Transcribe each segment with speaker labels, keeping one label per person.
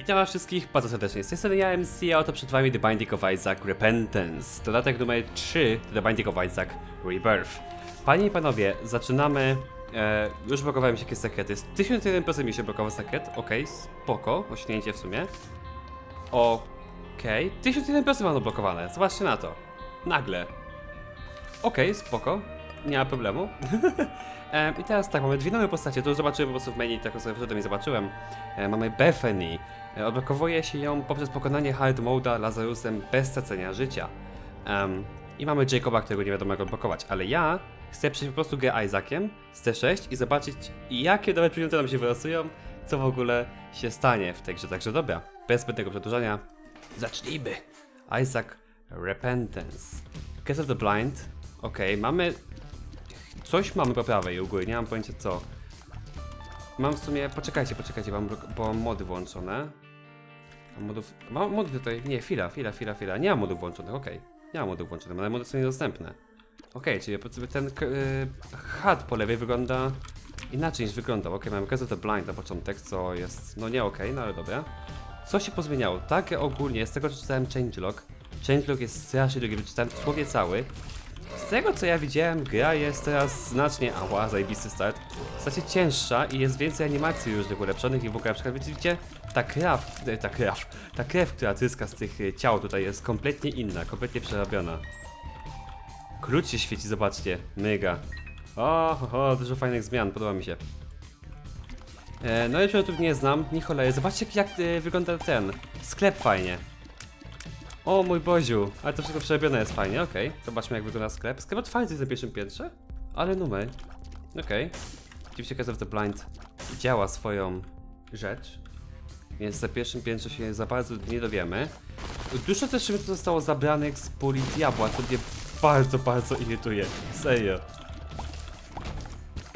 Speaker 1: Witam was wszystkich bardzo serdecznie. Z tej strony ja MC, a oto przed wami The Binding of Isaac Repentance. Dodatek numer 3 The Binding of Isaac Rebirth. Panie i panowie, zaczynamy... E, już blokowałem się jakieś sekrety. Z 1001% mi się blokował sekret. Okej, spoko. Osiągnięcie w sumie. Okej. 1001% mam odblokowane. Zobaczcie na to. Nagle. Okej, spoko. Nie ma problemu. Em, I teraz tak, mamy dwie nowe postacie, to już zobaczyłem po prostu w menu, tak sobie wszedłem i zobaczyłem. E, mamy Bethany. E, odblokowuje się ją poprzez pokonanie hard moda Lazarusem bez stracenia życia. I mamy Jacoba, którego nie wiadomo jak odblokować, ale ja chcę przejść po prostu grę Isaaciem z T6 i zobaczyć jakie nowe przedmioty nam się wylosują, co w ogóle się stanie w tej grze. Także dobra, bez zbędnego przedłużania, zacznijmy! Isaac Repentance. Case of the Blind. Okej, mamy Coś mamy po prawej u góry, nie mam pojęcia co. Mam w sumie, poczekajcie, poczekajcie, mam, bo mam mody włączone. Mam modów, mam mody tutaj, nie, chwila, chwila, chwila, chwila, nie mam modów włączonych, okej. Nie mam modów włączonych, ale mody są niedostępne. Okej, czyli powiedzmy ten y, HUD po lewej wygląda inaczej niż wyglądał. Okej, mamy Case of the Blind na początek, co jest, no nie okej, no ale dobra. Co się pozmieniało? Tak ogólnie, z tego co czytałem Changelog, Changelog jest strasznie długi, czytałem słowie cały. Z tego co ja widziałem, gra jest teraz znacznie, ała, zajebisty start, znacznie cięższa i jest więcej animacji różnych ulepszonych i w ogóle na przykład widzicie, ta krew, e, ta krew, ta krew, która tryska z tych e, ciał tutaj jest kompletnie inna, kompletnie przerobiona. Klucz się świeci, zobaczcie, mega. O, ho, ho, dużo fajnych zmian, podoba mi się. E, no i przedmiotów nie znam, ni cholery. Zobaczcie jak, jak e, wygląda ten sklep fajnie. O mój Boziu, ale to wszystko przerobione jest fajnie, okej. Zobaczmy jak wygląda sklep. Sklep otwarty jest na pierwszym piętrze, ale numer. Okej. Oczywiście Case of the Blind działa swoją rzecz, więc na pierwszym piętrze się za bardzo nie dowiemy. Dużo też mi zostało zabranych z puli diabła, co mnie bardzo, bardzo irytuje. Serio.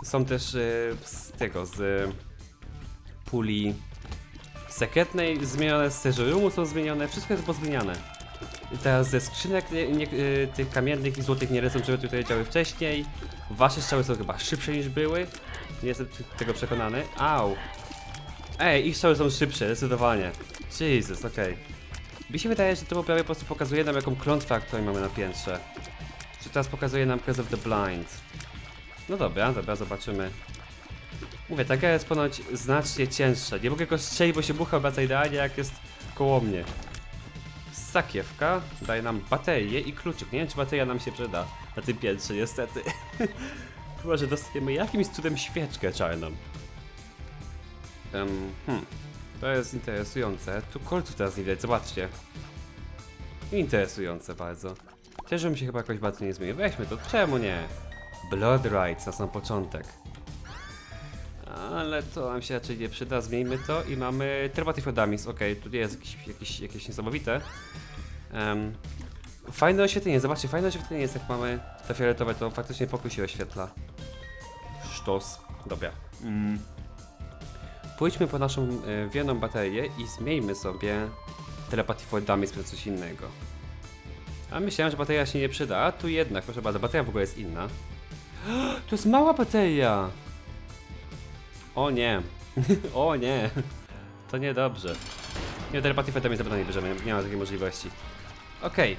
Speaker 1: Są też e, z tego, z e, puli sekretnej zmienione, z serzerumu są zmienione, wszystko jest pozmieniane. Teraz ze skrzynek nie, nie, y, tych kamiennych i złotych nie lecą przedmioty, które działy wcześniej. Wasze strzały są chyba szybsze niż były. Nie jestem tego przekonany. Au! Ej, ich strzały są szybsze, zdecydowanie. Jesus, okej. Mi się wydaje, że to prawie po prostu pokazuje nam jaką klątwę aktualnie mamy na piętrze. Czy teraz pokazuje nam Case of the Blind. No dobra, dobra, zobaczymy. Mówię, ta gra jest ponoć znacznie cięższa. Nie mogę go strzelić, bo się mucha obraca idealnie jak jest koło mnie. Sakiewka daje nam baterię i kluczyk. Nie wiem, czy bateria nam się przyda na tym piętrze, niestety. Chyba, że dostaniemy jakimś cudem świeczkę czarną. Um, hmm. To jest interesujące. Tu kolców teraz nie widać, zobaczcie. Interesujące bardzo. Też bym się chyba jakoś bardzo nie zmienił. Weźmy to, czemu nie? Blood Rights na sam początek. Ale to nam się raczej nie przyda, zmieńmy to i mamy Terbative Damis, okej, tu jest jakieś, jakieś, jakieś niesamowite. Um, fajne oświetlenie, zobaczcie, fajne oświetlenie jest jak mamy te fioletowe, to faktycznie pokój się oświetla. Sztos, dobra. Mm. Pójdźmy po naszą y, wierną baterię i zmieńmy sobie Telepathy for Dummies na coś innego. A myślałem, że bateria się nie przyda, a tu jednak, proszę bardzo, bateria w ogóle jest inna. To jest mała bateria! O nie. o nie. To niedobrze. Nie, telepatii fetami zapewne nie bierzemy, nie ma takiej możliwości. Okej.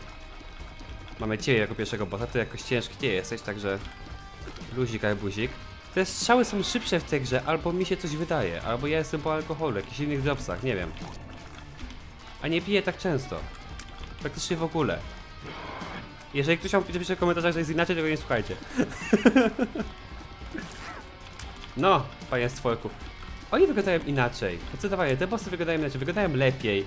Speaker 1: Mamy ciebie jako pierwszego bossa, ty jakoś ciężki nie jesteś, także... Luzik, buzik. Te strzały są szybsze w tej grze, albo mi się coś wydaje, albo ja jestem po alkoholu, jakichś innych dropsach, nie wiem. A nie piję tak często. Praktycznie w ogóle. Jeżeli ktoś ma napisze w komentarzach, że jest inaczej, tego nie słuchajcie. No, panie stworku. Oni wyglądają inaczej. Zdecydowanie, te bossy wyglądają inaczej, wyglądają lepiej.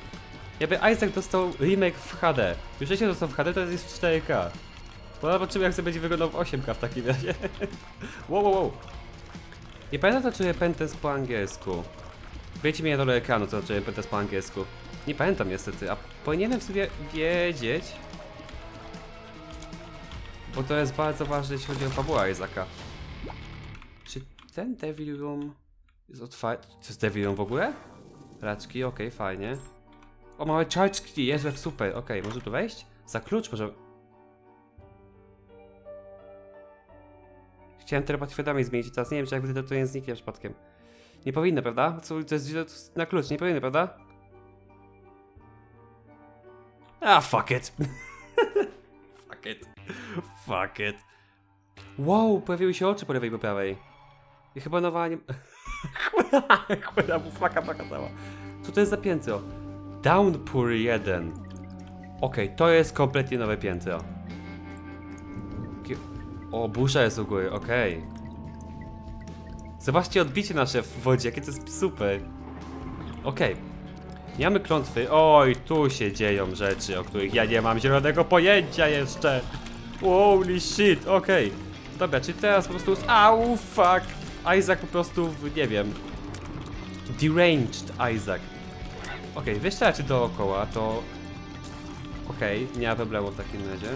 Speaker 1: Jakby Isaac dostał remake w HD. Już jeśli dostał w HD, to jest w 4K. Bo zobaczymy jak sobie będzie wyglądał w 8K w takim razie. wow, wow, wow. Nie pamiętam co czuję Pentest po angielsku. Wiecie na dole ekranu co czuję Pentest po angielsku. Nie pamiętam niestety, a powinienem sobie wiedzieć. Bo to jest bardzo ważne jeśli chodzi o fabułę Isaaca. Ten Devil Room jest otwarty? To jest Devil Room w ogóle? Raczki, okej, fajnie. O, charge key, jest jak super, okej, może tu wejść? Za klucz może... Chciałem terapat świadomie zmienić teraz, nie wiem czy jakby to, to nie zniknie przypadkiem. Nie powinno, prawda? Co, to jest na klucz, nie powinno, prawda? Ah, fuck it. fuck it. Fuck it. Wow, pojawiły się oczy po lewej i po prawej. I chyba nowa anim... Chłera mu flaka pokazała. Co to jest za piętro? Downpour 1. Okej, to jest kompletnie nowe piętro. O, burza jest u góry, okej. Zobaczcie odbicie nasze w wodzie, jakie to jest super. Okej. Nie mamy klątwy. Oj, tu się dzieją rzeczy, o których ja nie mam zielonego pojęcia jeszcze. Holy shit, okej. Dobra, czyli teraz po prostu... Au, fuck. Isaac po prostu, nie wiem... Deranged Isaac. Okej, okay, wyszczelacie dookoła, to... Okej, nie ma problemu w takim razie.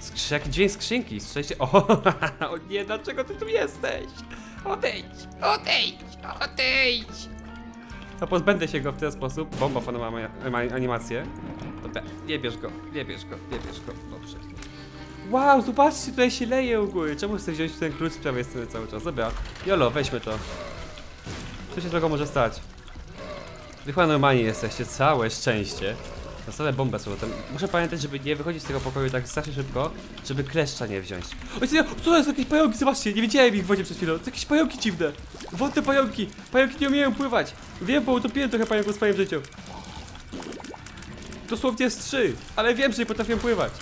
Speaker 1: Skrzy... Jaki dźwięk skrzynki? Słyszeliście? O, o nie, dlaczego ty tu jesteś? Odejdź, odejdź, odejdź! To pozbędę się go w ten sposób. Bomba ma animację. Dobra, nie bierz go, nie bierz go, nie bierz go. Dobrze. Wow, zobaczcie, tutaj się leje u góry. Czemu chcę wziąć ten klucz z prawej strony cały czas? Dobra, Jolo, weźmy to. Co się tego może stać? Wy chyba normalnie jesteście, całe szczęście. Następne bombę są tam. Muszę pamiętać, żeby nie wychodzić z tego pokoju tak strasznie szybko, żeby kleszcza nie wziąć. Oj, co, to jest jakieś pająki? Zobaczcie, nie widziałem ich w wodzie przed chwilą. To jakieś pająki dziwne. Wodne pająki. Pająki nie umieją pływać. Wiem, bo utopiłem trochę pająków w swoim życiu. Dosłownie z trzy, ale wiem, że nie potrafią pływać.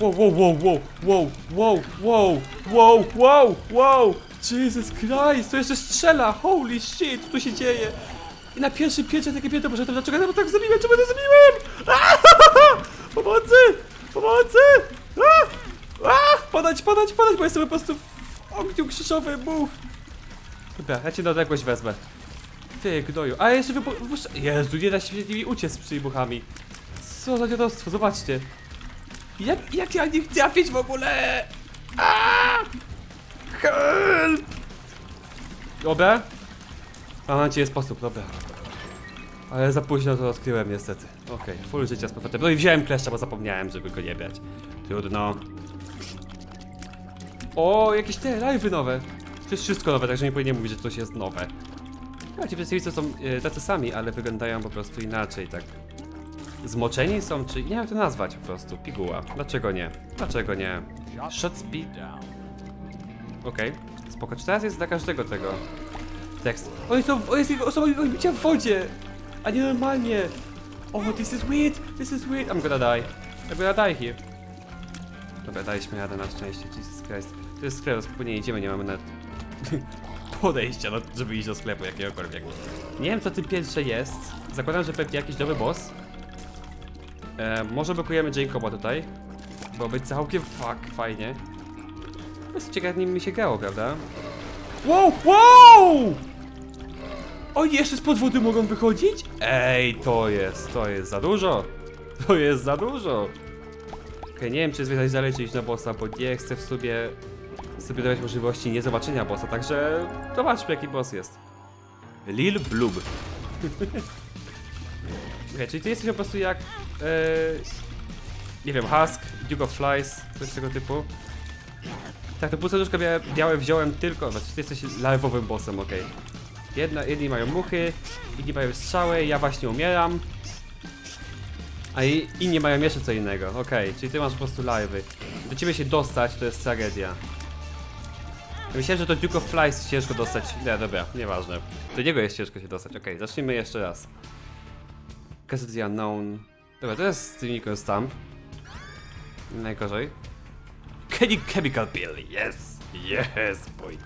Speaker 1: Wow, wow, wow, wow, wow, wow, wow, wow, wow, wow, Jesus Christ, to jeszcze strzela, holy shit, co tu się dzieje? I na pierwszym piętrze takie piętro, to dlaczego ja tak zrobiłem, czemu to zrobiłem? Aaaa! Pomocy, pomocy, A! A! podać, podać, podać, bo jestem po prostu w ogniu krzyżowym, mów. Dobra, ja cię na odległość wezmę. Ty, gnoju, a jeszcze wypu... wypuszcza- Jezu, nie da się nimi uciec z wybuchami. Co za dziadostwo, zobaczcie. Jak, jak ja nie trafić w ogóle? Aaaa! Help! Dobra. Mam na ciebie sposób, dobra. Ale za późno to odkryłem niestety. Okej, full życia z powrotem. No i wziąłem kleszcza, bo zapomniałem, żeby go nie brać. Trudno. O, jakieś te live'y nowe. To jest wszystko nowe, także nie powinienem mówić, że coś jest nowe. Ja ci przedstawicy są e, tacy sami, ale wyglądają po prostu inaczej, tak. Zmoczeni są, czy nie wiem jak to nazwać po prostu. Piguła. Dlaczego nie? Dlaczego nie? Shot speed. Okej, spoko. Czy teraz jest dla każdego tego tekst? Oni są, o jest jego osoba bicia w wodzie, a nie normalnie. Oh, this is weird, this is weird. I'm gonna die. I'm gonna die here. Dobra, daliśmy radę na szczęście, Jesus Christ. To jest sklep, do sklepu nie idziemy, nie mamy na podejścia, no, żeby iść do sklepu jakiegokolwiek. Nie wiem co tym pierwsze jest. Zakładam, że pewnie jakiś nowy boss. E, może blokujemy Jacoba tutaj. Byłoby całkiem fuck, fajnie. Jest ciekawe, nim mi się grało, prawda? Wow, wow! Oni jeszcze spod wody mogą wychodzić? Ej, to jest, to jest za dużo. To jest za dużo. Okej, nie wiem, czy zwiedzać dalej, czy iść na bossa, bo nie chcę w sobie sobie dawać możliwości nie zobaczenia bossa, także zobaczmy jaki boss jest. Lil Blub. Okej, czyli ty jesteś po prostu jak... E, nie wiem, Husk, Duke of Flies, coś tego typu. Tak, to serduszko białe, wziąłem tylko, znaczy ty jesteś live'owym bossem, okej. Jedna, jedni mają muchy, inni mają strzały, ja właśnie umieram. A i, inni mają jeszcze co innego, okej, czyli ty masz po prostu live'y. Do ciebie się dostać to jest tragedia. Myślałem, że to Duke of Flies ciężko dostać. Nie, dobra, nieważne. Do niego jest ciężko się dostać, okej, zacznijmy jeszcze raz. The Unknown. Dobra, to jest Unicorn Stamp. Najgorzej. Kenny Chemical Pill, yes! Yes, boy.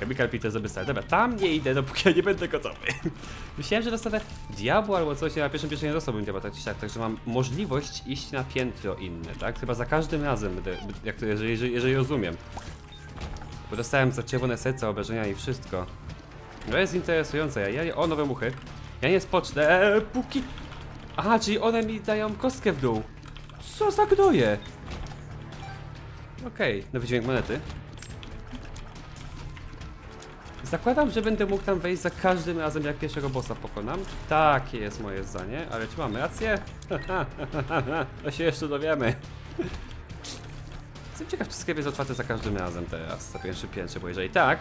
Speaker 1: Chemical Pill to jest dobry. Dobra, tam nie idę, dopóki ja nie będę gotowy. Myślałem, że dostanę diabła albo coś, ja na pierwszym pierwszym nie dostałbym diabła, tak czy siak, także mam możliwość iść na piętro inne, tak? Chyba za każdym razem, jak to, jeżeli, jeżeli, jeżeli rozumiem. Bo dostałem za czerwone serca, obrażenia i wszystko. No jest interesujące, ja, ja, o nowe muchy. Ja nie spocznę, e, póki... Aha, czyli one mi dają kostkę w dół. Co za gnoje? Okej, nowy dźwięk monety. Zakładam, że będę mógł tam wejść za każdym razem, jak pierwszego bossa pokonam. Takie jest moje zdanie, ale czy mamy rację? to się jeszcze dowiemy. Jestem ciekaw, czy sklep jest otwarty za każdym razem teraz, za pierwszy piętrze, bo jeżeli tak,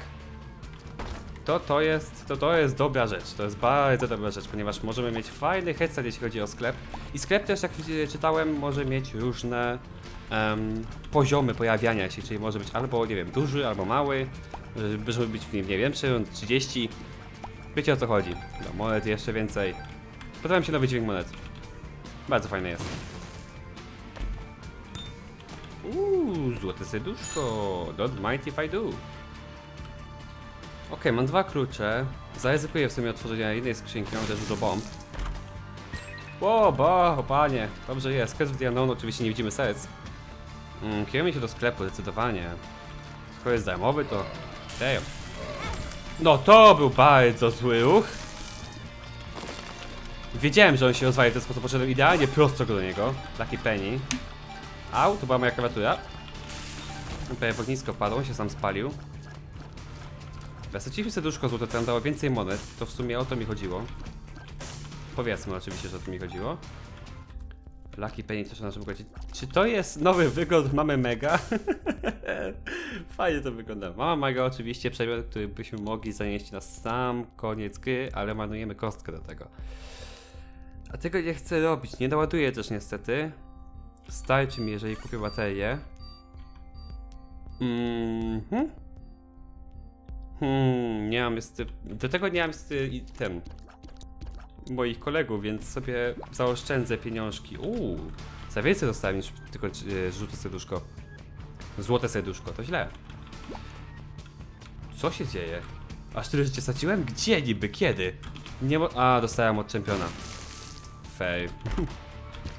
Speaker 1: to to jest, to to jest dobra rzecz, to jest bardzo dobra rzecz, ponieważ możemy mieć fajny headset, jeśli chodzi o sklep. I sklep też, jak czytałem, może mieć różne em, poziomy pojawiania się, czyli może być albo, nie wiem, duży, albo mały, żeby być w nim, nie wiem, 30. Wiecie o co chodzi. No, monet jeszcze więcej. Podoba mi się nowy dźwięk monet. Bardzo fajny jest. Uuu, złote serduszko. Don't mind if I do. Okej, mam dwa klucze. Zaryzykuję w sumie otworzenia jednej skrzynki, mam też dużo bomb. Ło, bo, panie. Dobrze jest. Of the Unknown, oczywiście nie widzimy serc. Mm, kierujemy się do sklepu, zdecydowanie. Skoro jest darmowy, to... Damn. No to był bardzo zły ruch. Wiedziałem, że on się rozwali w ten sposób, poszedłem idealnie prosto do niego. Taki penny. Au, to była moja klawiatura. Prawie w ognisko padło, się sam spalił. Straciliśmy serduszko złote, to nam dało więcej monet, to w sumie o to mi chodziło. Powiedzmy oczywiście, że o to mi chodziło. Lucky Penny też na czym chodzi. Czy to jest nowy wygląd Mamy Mega? Fajnie to wygląda. Mama Mega oczywiście przedmiot, który byśmy mogli zanieść na sam koniec gry, ale marnujemy kostkę do tego. A tego nie chcę robić, nie doładuję też niestety. Starczy mi, jeżeli kupię baterię. Mhm. Hmm, nie mam jest. Do tego nie mam i ten. Moich kolegów, więc sobie zaoszczędzę pieniążki. Uuu, za więcej dostałem niż tylko żółte serduszko. Złote serduszko, to źle. Co się dzieje? Aż tyle życie straciłem? Gdzie niby? Kiedy? Nie mo- A, dostałem od czempiona. Fail.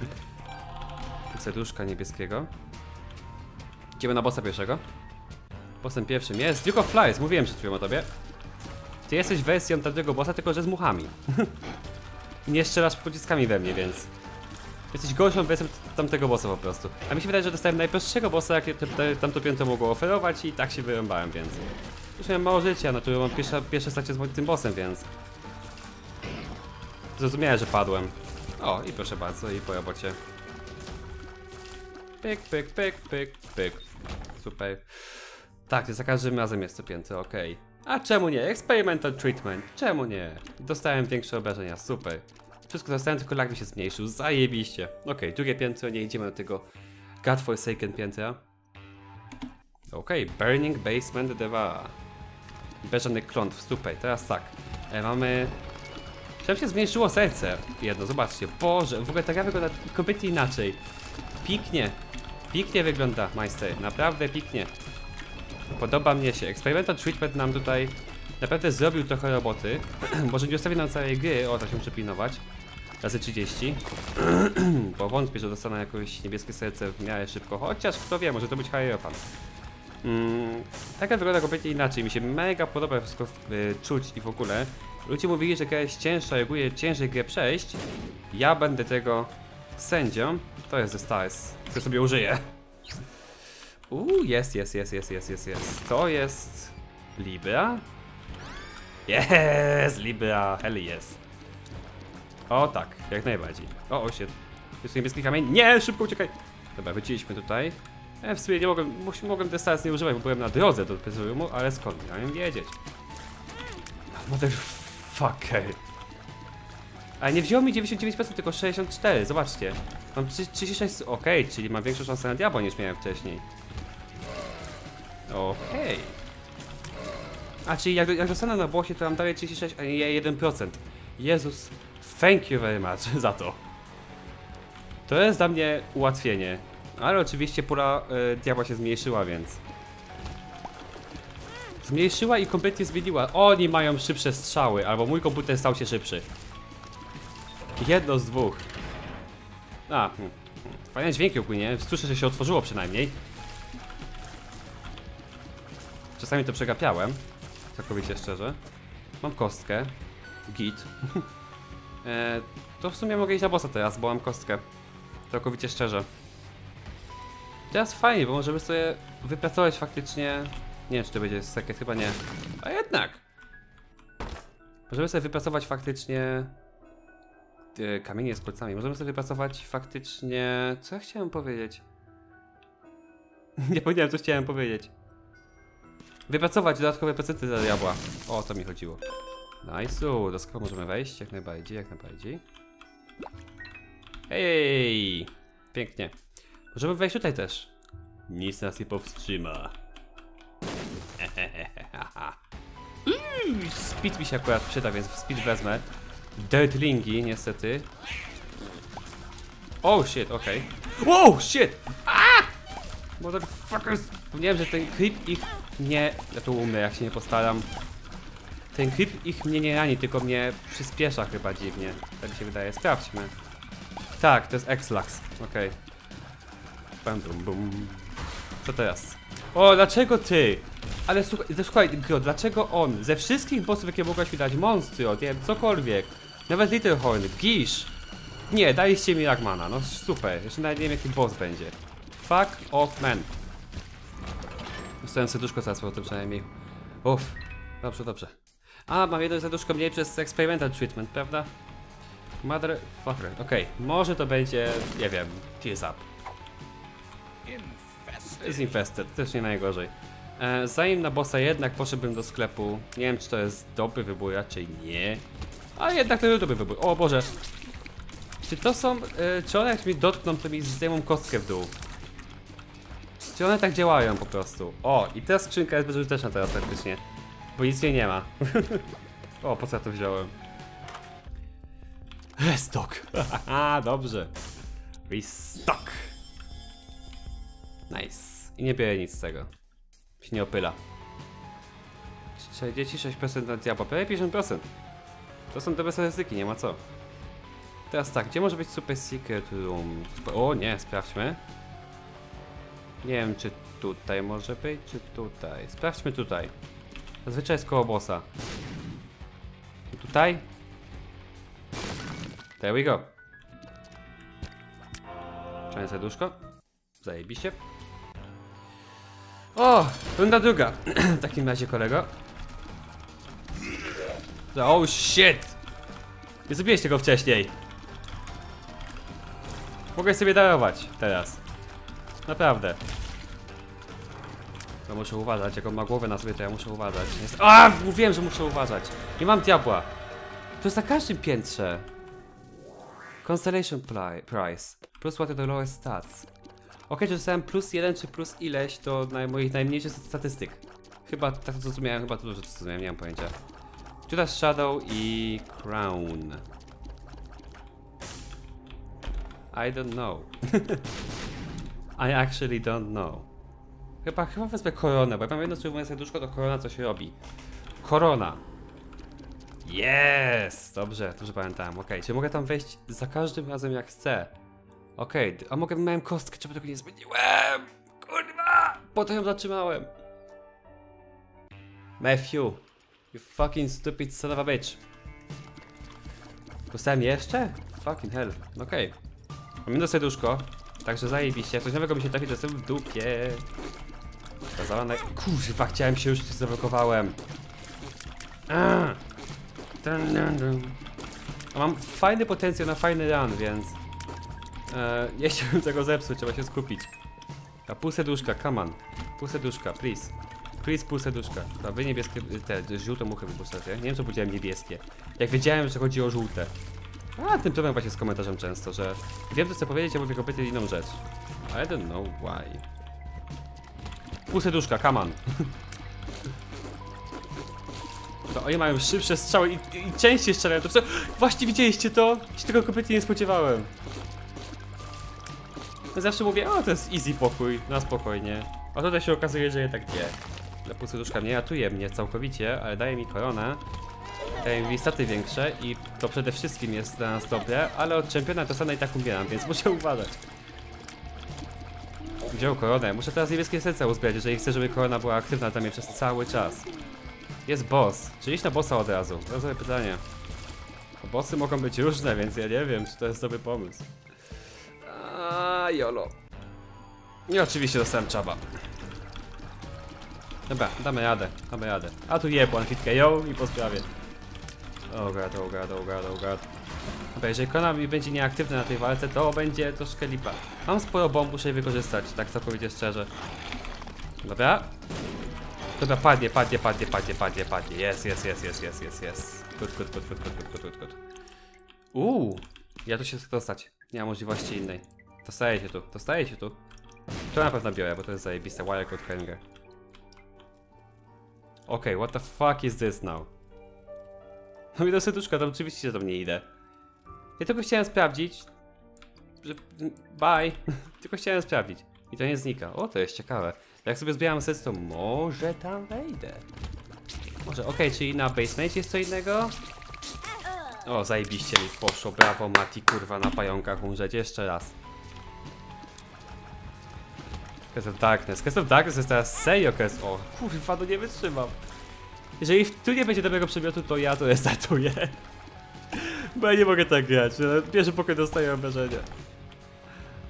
Speaker 1: Serduszka niebieskiego. Idziemy na bossa pierwszego. Bossem pierwszym jest Duke of Flies, mówiłem przed chwilą o tobie. Ty jesteś wersją tamtego bossa, tylko że z muchami. Nie strzelasz pociskami we mnie, więc... Jesteś gorszą wersją tamtego bossa po prostu. A mi się wydaje, że dostałem najprostszego bossa, jakie tamto piętro mogło oferować i tak się wyrąbałem, więc... Już miałem mało życia, to mam pierwsze, pierwsze starcie z tym bossem, więc... Zrozumiałem, że padłem. O, i proszę bardzo, i po robocie. Pyk, pyk, pyk, pyk, pyk. Super. Tak, za każdym razem jest to piętro, okej. A czemu nie? Experimental treatment. Czemu nie? Dostałem większe obrażenia, super. Wszystko dostałem, tylko lag mi się zmniejszył. Zajebiście. Okej, drugie piętro, nie idziemy do tego Godforsaken piętra. Okej, Burning Basement 2. Bez żadnych klątw, super. Teraz tak. E, mamy... Czemu się zmniejszyło serce? Jedno, zobaczcie. Boże, w ogóle ta gra wygląda kompletnie inaczej. Piknie. Piknie wygląda, majster. Naprawdę piknie. Podoba mnie się. Experimental Treatment nam tutaj naprawdę zrobił trochę roboty. Może nie ustawię nam całej gry, o tak się muszę pilnować. Razy 30. Bo wątpię, że dostanę jakoś niebieskie serce w miarę szybko. Chociaż kto wie, może to być Hierophant. Mm, taka wygląda kompletnie inaczej. Mi się mega podoba wszystko y, czuć i w ogóle. Ludzie mówili, że gra jest cięższa, reaguje ciężej grę przejść. Ja będę tego sędzią. To jest The Stars, który sobie użyję. Uuu, jest, jest, jest, jest, jest, jest, jest. To jest... Libra? Jest, Libra, hell yes. O tak, jak najbardziej. O, o shit. Jest niebieski kamień? Nie, szybko uciekaj! Dobra, wróciliśmy tutaj. E, w sumie nie mogłem, mogłem The Stars nie używać, bo byłem na drodze do Petroleum, ale skąd miałem wiedzieć? Motherfucker. Ale nie wzięło mi 99%, tylko 64, zobaczcie. Mam 3- 36, okej, czyli mam większą szansę na diabła niż miałem wcześniej. Okej. A, czyli jak, jak dostanę na bossie, to mam dalej 36, a nie 1%. Jezus, thank you very much za to. To jest dla mnie ułatwienie. Ale oczywiście pula y, diabła się zmniejszyła, więc... Zmniejszyła i kompletnie zmieniła. Oni mają szybsze strzały, albo mój komputer stał się szybszy. Jedno z dwóch. A, hmm. fajne dźwięki ogólnie. Słyszę, że się otworzyło przynajmniej. Czasami to przegapiałem. Całkowicie szczerze. Mam kostkę. Git. e, to w sumie mogę iść na bossa teraz, bo mam kostkę. Całkowicie szczerze. Teraz fajnie, bo możemy sobie wypracować faktycznie... Nie wiem, czy to będzie sekret, chyba nie. A jednak! Możemy sobie wypracować faktycznie... e, Kamienie z kolcami. Możemy sobie wypracować faktycznie... Co ja chciałem powiedzieć? nie powiedziałem, co chciałem powiedzieć. Wypracować dodatkowe procenty dla diabła. O, to mi chodziło. Nice'u, do sklepu możemy wejść, jak najbardziej, jak najbardziej. Hej! Pięknie. Możemy wejść tutaj też. Nic nas nie powstrzyma. Uuu, Speed mi się akurat przyda, więc speed wezmę. Dirtlingi, niestety. Oh shit, okej. Wow, shit! Motherfuckers! Wspomniałem, że ten creep ich nie... Ja tu umrę, jak się nie postaram. Ten creep ich mnie nie rani, tylko mnie przyspiesza chyba dziwnie. Tak mi się wydaje. Sprawdźmy. Tak, to jest X-Lux. Okej. Bam, bum, bum. Co teraz? O, dlaczego ty? Ale słuchaj, słuchaj, Gro, dlaczego on? Ze wszystkich bossów, jakie mogłaś mi dać, Monstro, nie wiem, cokolwiek. Nawet Little Horn, Gish. Nie, daliście mi Ragmana, no super. Jeszcze nawet nie wiem, jaki boss będzie. Fuck off, man. Dostałem serduszko za to przynajmniej. Uff, dobrze, dobrze. A, mam jedno serduszko mniej przez experimental treatment, prawda? Motherfucker, okej. Może to będzie, nie wiem, tears up. Jest infested, też nie najgorzej. E, zanim na bossa jednak poszedłbym do sklepu. Nie wiem, czy to jest dobry wybór, raczej nie. A jednak to był dobry wybór. O Boże. Czy to są... E, czy one jak mnie dotkną, to mi zdejmą kostkę w dół? Czy one tak działają po prostu? O, i ta skrzynka jest bezużyteczna teraz praktycznie. Bo nic niej nie ma. o, po co ja to wziąłem? Restock. Dobrze. Restock. Nice. I nie bierę nic z tego. Się nie opyla. 46% na diabła, prawie 50%. To są dobre statystyki, nie ma co. Teraz tak, gdzie może być Super Secret Room? O nie, sprawdźmy. Nie wiem, czy tutaj może być, czy tutaj. Sprawdźmy tutaj. Zazwyczaj jest koło bossa. Tutaj? There we go. Czarne serduszko. Zajebiście. O, runda druga. w takim razie, kolego. Oh shit! Nie zrobiłeś tego wcześniej. Mogę sobie darować teraz. Naprawdę. To muszę uważać, jak on ma głowę na sobie, to ja muszę uważać. Jest... A, mówiłem, że muszę uważać. Nie mam diabła. To jest na każdym piętrze. Constellation Price. Plus are the lowest stats. Ok, że dostałem plus jeden czy plus ileś do naj moich najmniejszych statystyk. Chyba tak to zrozumiałem, chyba to dużo to zrozumiałem, nie mam pojęcia. Judas Shadow i Crown. I don't know. I actually don't know. Chyba, chyba wezmę koronę, bo ja mam jedno co moje serduszko, to korona coś robi. Korona. Yes! Dobrze, dobrze pamiętałem. Okej, czy mogę tam wejść za każdym razem jak chcę? Okej, a mogę, miałem kostkę, czemu tego nie zmieniłem? Kurwa! Po to ją zatrzymałem. Matthew, you fucking stupid son of a bitch. Dostałem jeszcze? Fucking hell, okej. Mam jedno serduszko, także zajebiście. Coś nowego mi się trafi, to jestem w dupie. Zalane... Kurwa, chciałem się już, dun. A mam fajny potencjał na fajny run, więc... E, nie chciałbym tego zepsuć, trzeba się skupić. A pół serduszka, come on. Pół please. Please, pół serduszka. A wy niebieskie, te żółte muchy wypuszczacie. Nie wiem, co powiedziałem niebieskie. Jak wiedziałem, że chodzi o żółte. A, tym problem właśnie z komentarzem często, że wiem, co chcę powiedzieć, a mówię kompletnie inną rzecz. I don't know why. Pół serduszka, come on. To oni mają szybsze strzały i, i częściej strzelają. To wszystko... Właśnie widzieliście to? Się tego kompletnie nie spodziewałem. Ja zawsze mówię, o to jest easy pokój, na spokojnie. A tutaj się okazuje, że jednak nie. Dla pół serduszka mnie ratuje mnie całkowicie, ale daje mi koronę. Daje mi staty większe i to przede wszystkim jest dla nas dobre, ale od czempiona to samo i tak umieram, więc muszę uważać. Wziął koronę. Muszę teraz niebieskie serca uzbierać, jeżeli chcę, żeby korona była aktywna dla mnie przez cały czas. Jest boss. Czy iść na bossa od razu? To sobie pytanie. Bo bossy mogą być różne, więc ja nie wiem, czy to jest dobry pomysł. A jolo. I oczywiście dostałem czaba. Dobra, damy radę, damy radę. A tu je, one hitkę ją i po sprawie. Oh god, oh god, oh god, oh god. Dobra, jeżeli Kona mi będzie nieaktywna na tej walce, to będzie troszkę lipa. Mam sporo bomb, muszę je wykorzystać, tak całkowicie szczerze. Dobra. Dobra, padnie, padnie, padnie, padnie, padnie, padnie. Jest, jest, jest, jest, jest, jest, jest. Good, good, good, good, good, good, good, good. Uuu, ja tu się chcę dostać. Nie ma możliwości innej. Dostaję się tu, dostaję się tu. To na pewno biorę, bo to jest zajebiste. Wirecode hanger. Okej, what the fuck is this now? No i do serduszka, to oczywiście do mnie idę. Ja tylko chciałem sprawdzić, że... Bye. tylko chciałem sprawdzić. I to nie znika. O, to jest ciekawe. Jak sobie zbieram serc, to może tam wejdę. Może, okej, czyli na basement jest co innego? O, zajebiście mi poszło. Brawo, Mati, kurwa, na pająkach umrzeć. Jeszcze raz. Curse of Darkness. Curse of Darkness jest teraz serio Curse... O, kurwa, no nie wytrzymam. Jeżeli tu nie będzie dobrego przedmiotu, to ja to restartuję. Bo ja nie mogę tak grać. Pierwszy pokój dostaję obrażenia.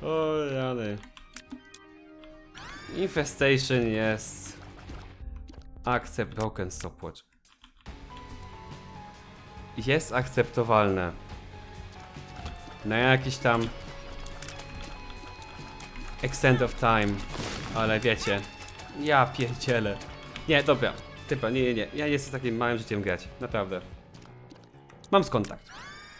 Speaker 1: O, rany. Infestation jest... Accept broken stopwatch. Jest akceptowalne. Na jakiś tam... Extent of time. Ale wiecie... Ja pierdzielę. Nie, dobra. Typa, nie, nie, nie. Ja nie jestem takim małym życiem grać. Naprawdę. Mam z kontakt.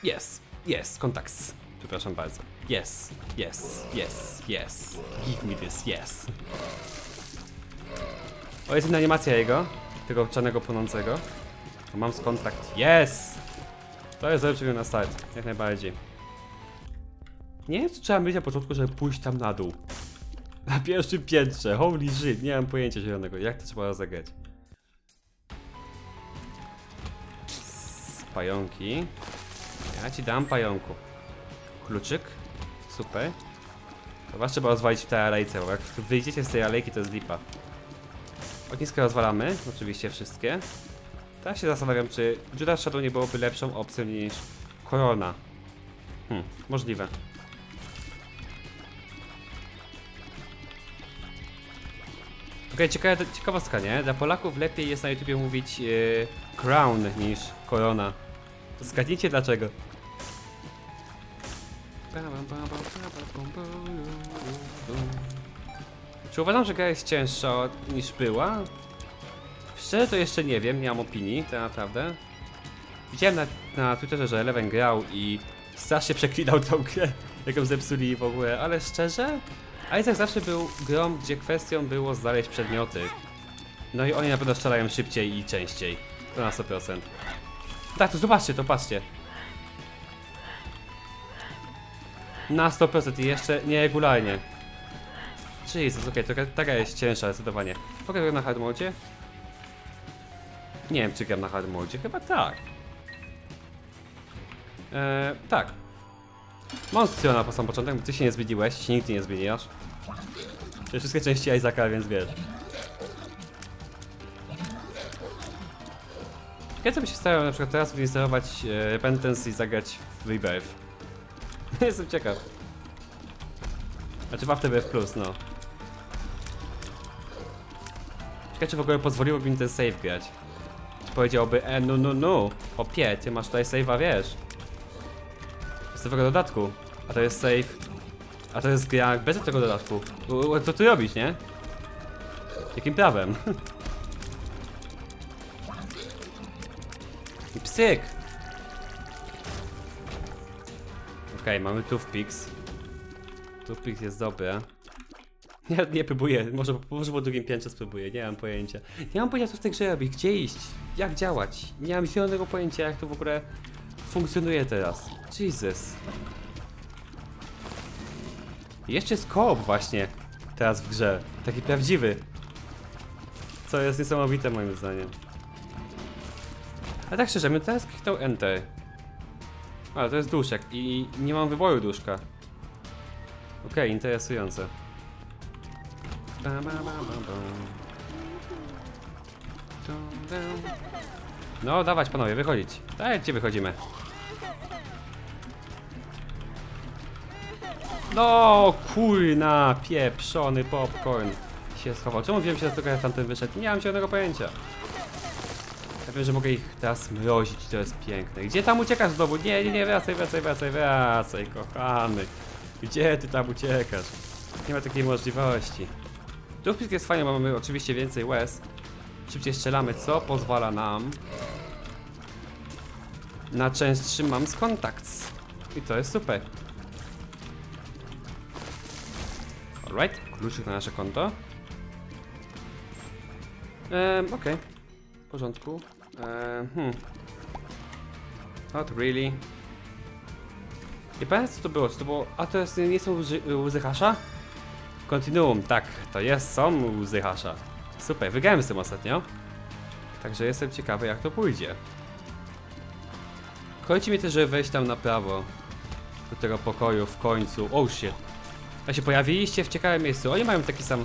Speaker 1: Yes, yes, kontakt. Przepraszam bardzo. Yes, yes, yes, yes. Give me this, yes. O, jest inna animacja jego. Tego czarnego płonącego. Mam z kontakt. Yes! To jest lepszy na start. Jak najbardziej. Nie wiem, co trzeba mieć na początku, żeby pójść tam na dół. Na pierwszym piętrze. Holy shit. Nie mam pojęcia zielonego. Jak to trzeba rozegrać? Pająki. Ja ci dam pająku. Kluczyk. Super. To was trzeba rozwalić w tej alejce, bo jak wyjdziecie z tej alejki, to jest lipa. Ogniska rozwalamy, oczywiście wszystkie. Teraz się zastanawiam, czy Judas Shadow nie byłoby lepszą opcją niż Korona. Hmm, możliwe. Okej, ciekawa, ciekawostka, nie? Dla Polaków lepiej jest na YouTubie mówić e, Crown niż Korona. Zgadnijcie dlaczego. Czy uważam, że gra jest cięższa niż była? Szczerze to jeszcze nie wiem, nie mam opinii, to naprawdę. Widziałem na, na Twitterze, że Eleven grał i strasznie przeklinał tą grę, jak ją zepsuli w ogóle, ale szczerze? Isaac zawsze był grą, gdzie kwestią było znaleźć przedmioty. No i oni na pewno strzelają szybciej i częściej. To na 100%. Tak, to zobaczcie, to patrzcie. Na 100% i jeszcze nieregularnie. Jesus, okej, okay, taka jest cięższa zdecydowanie. Pokażę na hard mode? Nie wiem, czy gram na hard mode. Chyba tak. Eee, tak. Monstriona po sam początek, ty się nie zmieniłeś, się nigdy nie zmieniasz. To wszystkie części Isaaca, więc wiesz. Kiedy by się starał na przykład teraz wyinstalować Repentance i zagrać w Rebirth? Jestem ciekaw. Znaczy w AfterBirth Plus, no. Ciekawe, czy w ogóle pozwoliłoby mi ten save grać. Czy powiedziałby, e, no, no, no, opie, ty masz tutaj save'a, wiesz. Z tego dodatku. A to jest save. A to jest gra bez tego dodatku. Co tu robisz, nie? Jakim prawem? Psyk! Okej, okay, mamy Toothpicks. Toothpicks jest dobry. Ja nie próbuję, może, może po drugim piętrze spróbuję, nie mam pojęcia. Nie mam pojęcia co w tej grze robić, gdzie iść, jak działać. Nie mam zielonego pojęcia jak to w ogóle funkcjonuje teraz. Jesus. Jeszcze jest koop właśnie teraz w grze, taki prawdziwy. Co jest niesamowite moim zdaniem. Ale tak szczerze, bym teraz kliknął Enter. Ale to jest duszek i nie mam wyboru duszka. Okej, okay, interesujące. No, dawać panowie, wychodzić. Dajcie, wychodzimy. No, kurna, pieprzony popcorn się schował. Czemu wiem się, że tylko tamten wyszedł? Nie mam zielonego pojęcia. Wiem, że mogę ich teraz mrozić, to jest piękne. Gdzie tam uciekasz znowu? Nie, nie, nie, wracaj, wracaj, wracaj, wracaj, kochany. Gdzie ty tam uciekasz? Nie ma takiej możliwości. Toothpick jest fajny, bo mamy oczywiście więcej łez. Szybciej strzelamy, co pozwala nam na częstszy mam z kontakts. I to jest super. Alright, kluczyk na nasze konto. Ehm, okej. W porządku. Ehm, hmm. Not really. Nie pamiętam co to było, czy to było... A to jest, nie są łzy hasza? Kontinuum, tak, to jest, są łzy hasza. Super, wygrałem z tym ostatnio. Także jestem ciekawy jak to pójdzie. Chodzi mi też, żeby wejść tam na prawo. Do tego pokoju w końcu. Oh shit. A się pojawiliście w ciekawym miejscu. Oni mają taki sam...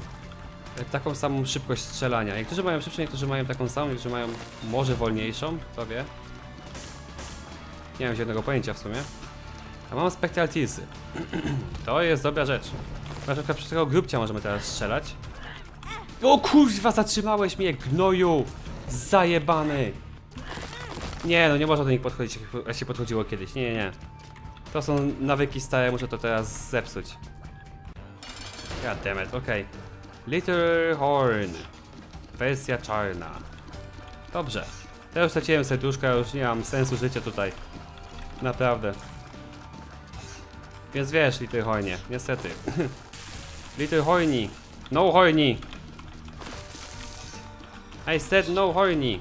Speaker 1: Taką samą szybkość strzelania. Niektórzy mają szybszą, niektórzy mają taką samą, niektórzy mają może wolniejszą, kto wie. Nie mam żadnego pojęcia w sumie. A mam Spectral to jest dobra rzecz. Na przykład przez tego grubcia możemy teraz strzelać. O kurwa, zatrzymałeś mnie, gnoju! Zajebany! Nie, no nie można do nich podchodzić, jak się podchodziło kiedyś. Nie, nie, nie. To są nawyki stare, muszę to teraz zepsuć. God damn it, okej. Little Horn. Wersja czarna. Dobrze. Ja już straciłem serduszka, już nie mam sensu życia tutaj. Naprawdę. Więc wiesz, Little Hornie, niestety. Little Horny. No Horny. I said no Horny.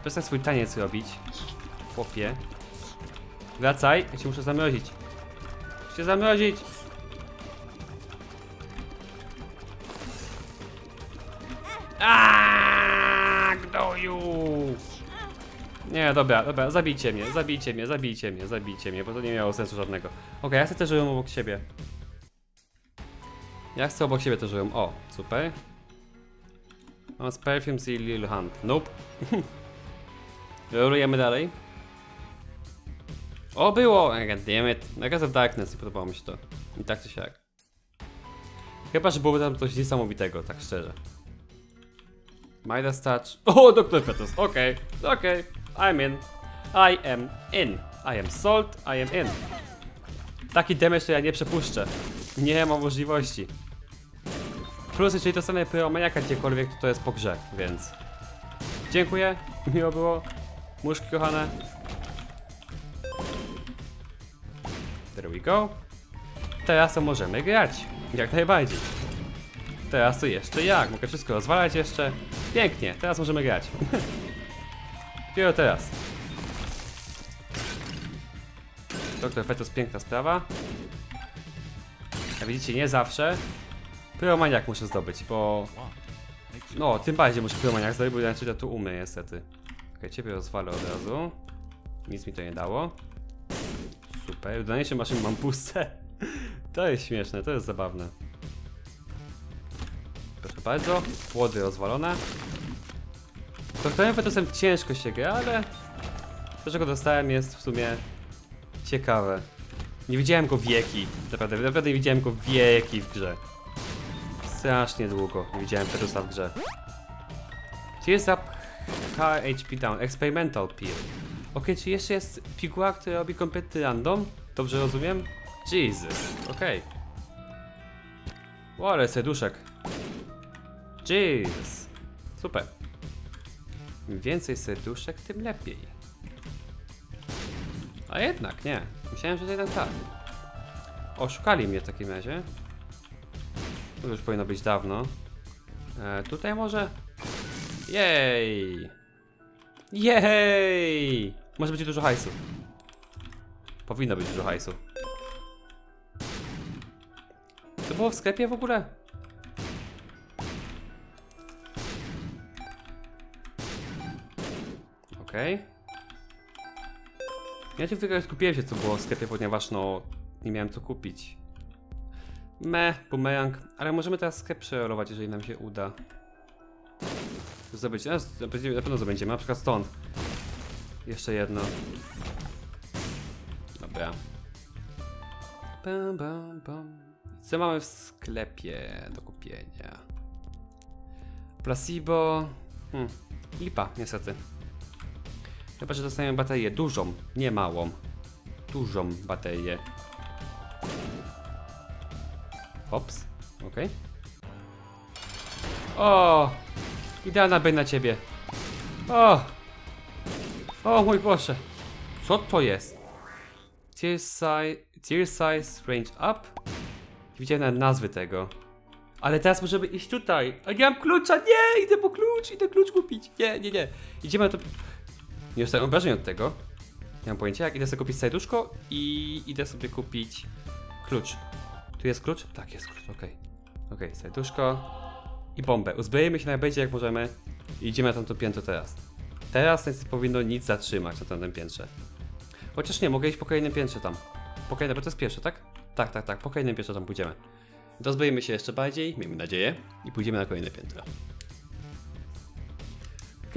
Speaker 1: Przestań swój taniec robić. Chłopie. Wracaj, ja cię muszę zamrozić. Muszę cię zamrozić. Aaaa, gnoju! Nie, dobra, dobra, zabijcie mnie, zabijcie mnie, zabijcie mnie, zabijcie mnie, bo to nie miało sensu żadnego. Okej, ja chcę też żyłem obok siebie. Ja chcę obok siebie też żyłem. O, super. Mam z Perfumes i Lil Hunt. Nope. Rolujemy dalej. O, było! God damn it. Nakaz of Darkness, nie podobało mi się to. I tak czy siak. Chyba, że byłoby tam coś niesamowitego, tak szczerze. Midas Touch. O, Dr. Fetus. Okej, okej. I'm in. I am in. I am salt, I am in. Taki damage to ja nie przepuszczę. Nie ma możliwości. Plus, jeżeli dostanę pyromaniaka gdziekolwiek, to jest po grze, więc... Dziękuję, miło było. Muszki kochane. There we go. Teraz to możemy grać. Jak najbardziej. Teraz to jeszcze jak. Mogę wszystko rozwalać jeszcze. Pięknie, teraz możemy grać. Dopiero teraz. Doktor Fetus, piękna sprawa. A widzicie, nie zawsze. Pyromaniak muszę zdobyć, bo... No, tym bardziej muszę pyromaniak zdobyć, bo inaczej to tu umrę niestety. Okej, ciebie rozwalę od razu. Nic mi to nie dało. Super, w daniejszym maszyn mam puste. To jest śmieszne, to jest zabawne. Bardzo, płody rozwalone. Doktorem Fetusem ciężko się gra, ale to, że go dostałem jest w sumie ciekawe. Nie widziałem go wieki, naprawdę, naprawdę nie widziałem go wieki w grze. Strasznie długo nie widziałem Fetusa w grze. Tears up HP down, experimental peel. Ok, czy jeszcze jest piguła, która robi kompletny random? Dobrze rozumiem? Jesus, okej. Okay. Ale serduszek. Jesus. Super. Im więcej serduszek, tym lepiej. A jednak nie. Myślałem, że to jednak tak. Oszukali mnie w takim razie. To już powinno być dawno. E, tutaj może... Jej! Jej! Może będzie dużo hajsu. Powinno być dużo hajsu. To było w sklepie w ogóle? Okej. Okay. Ja się tylko skupiłem się co było w sklepie, ponieważ no nie miałem co kupić. Me, bumerang, ale możemy teraz sklep przerolować, jeżeli nam się uda. Zdobyć, no, na pewno zdobędziemy, na przykład stąd. Jeszcze jedno. Dobra. Co mamy w sklepie do kupienia? Placebo. Hmm. Lipa, niestety. Chyba, że dostaniemy baterię dużą, nie małą. Dużą baterię. Ops, ok. O! Idealna bej na ciebie. O! O mój Boże! Co to jest? Tier size, tier size range up? Widziałem nawet nazwy tego. Ale teraz możemy iść tutaj. A nie mam klucza! Nie! Idę po klucz! Idę klucz kupić! Nie, nie, nie. Idziemy na to... Nie dostaję obrażeń od tego. Nie mam pojęcia jak. Idę sobie kupić serduszko i idę sobie kupić klucz. Tu jest klucz? Tak, jest klucz, okej. Okej, serduszko i bombę. Uzbrojemy się najbardziej jak możemy i idziemy na tamto piętro teraz. Teraz nie powinno nic zatrzymać na tamtym piętrze. Chociaż nie, mogę iść po kolejnym piętrze tam. Po kolejnym, bo to jest pierwsze, tak? Tak, tak, tak, po kolejnym piętrze tam pójdziemy. Dozbroimy się jeszcze bardziej, miejmy nadzieję, i pójdziemy na kolejne piętro.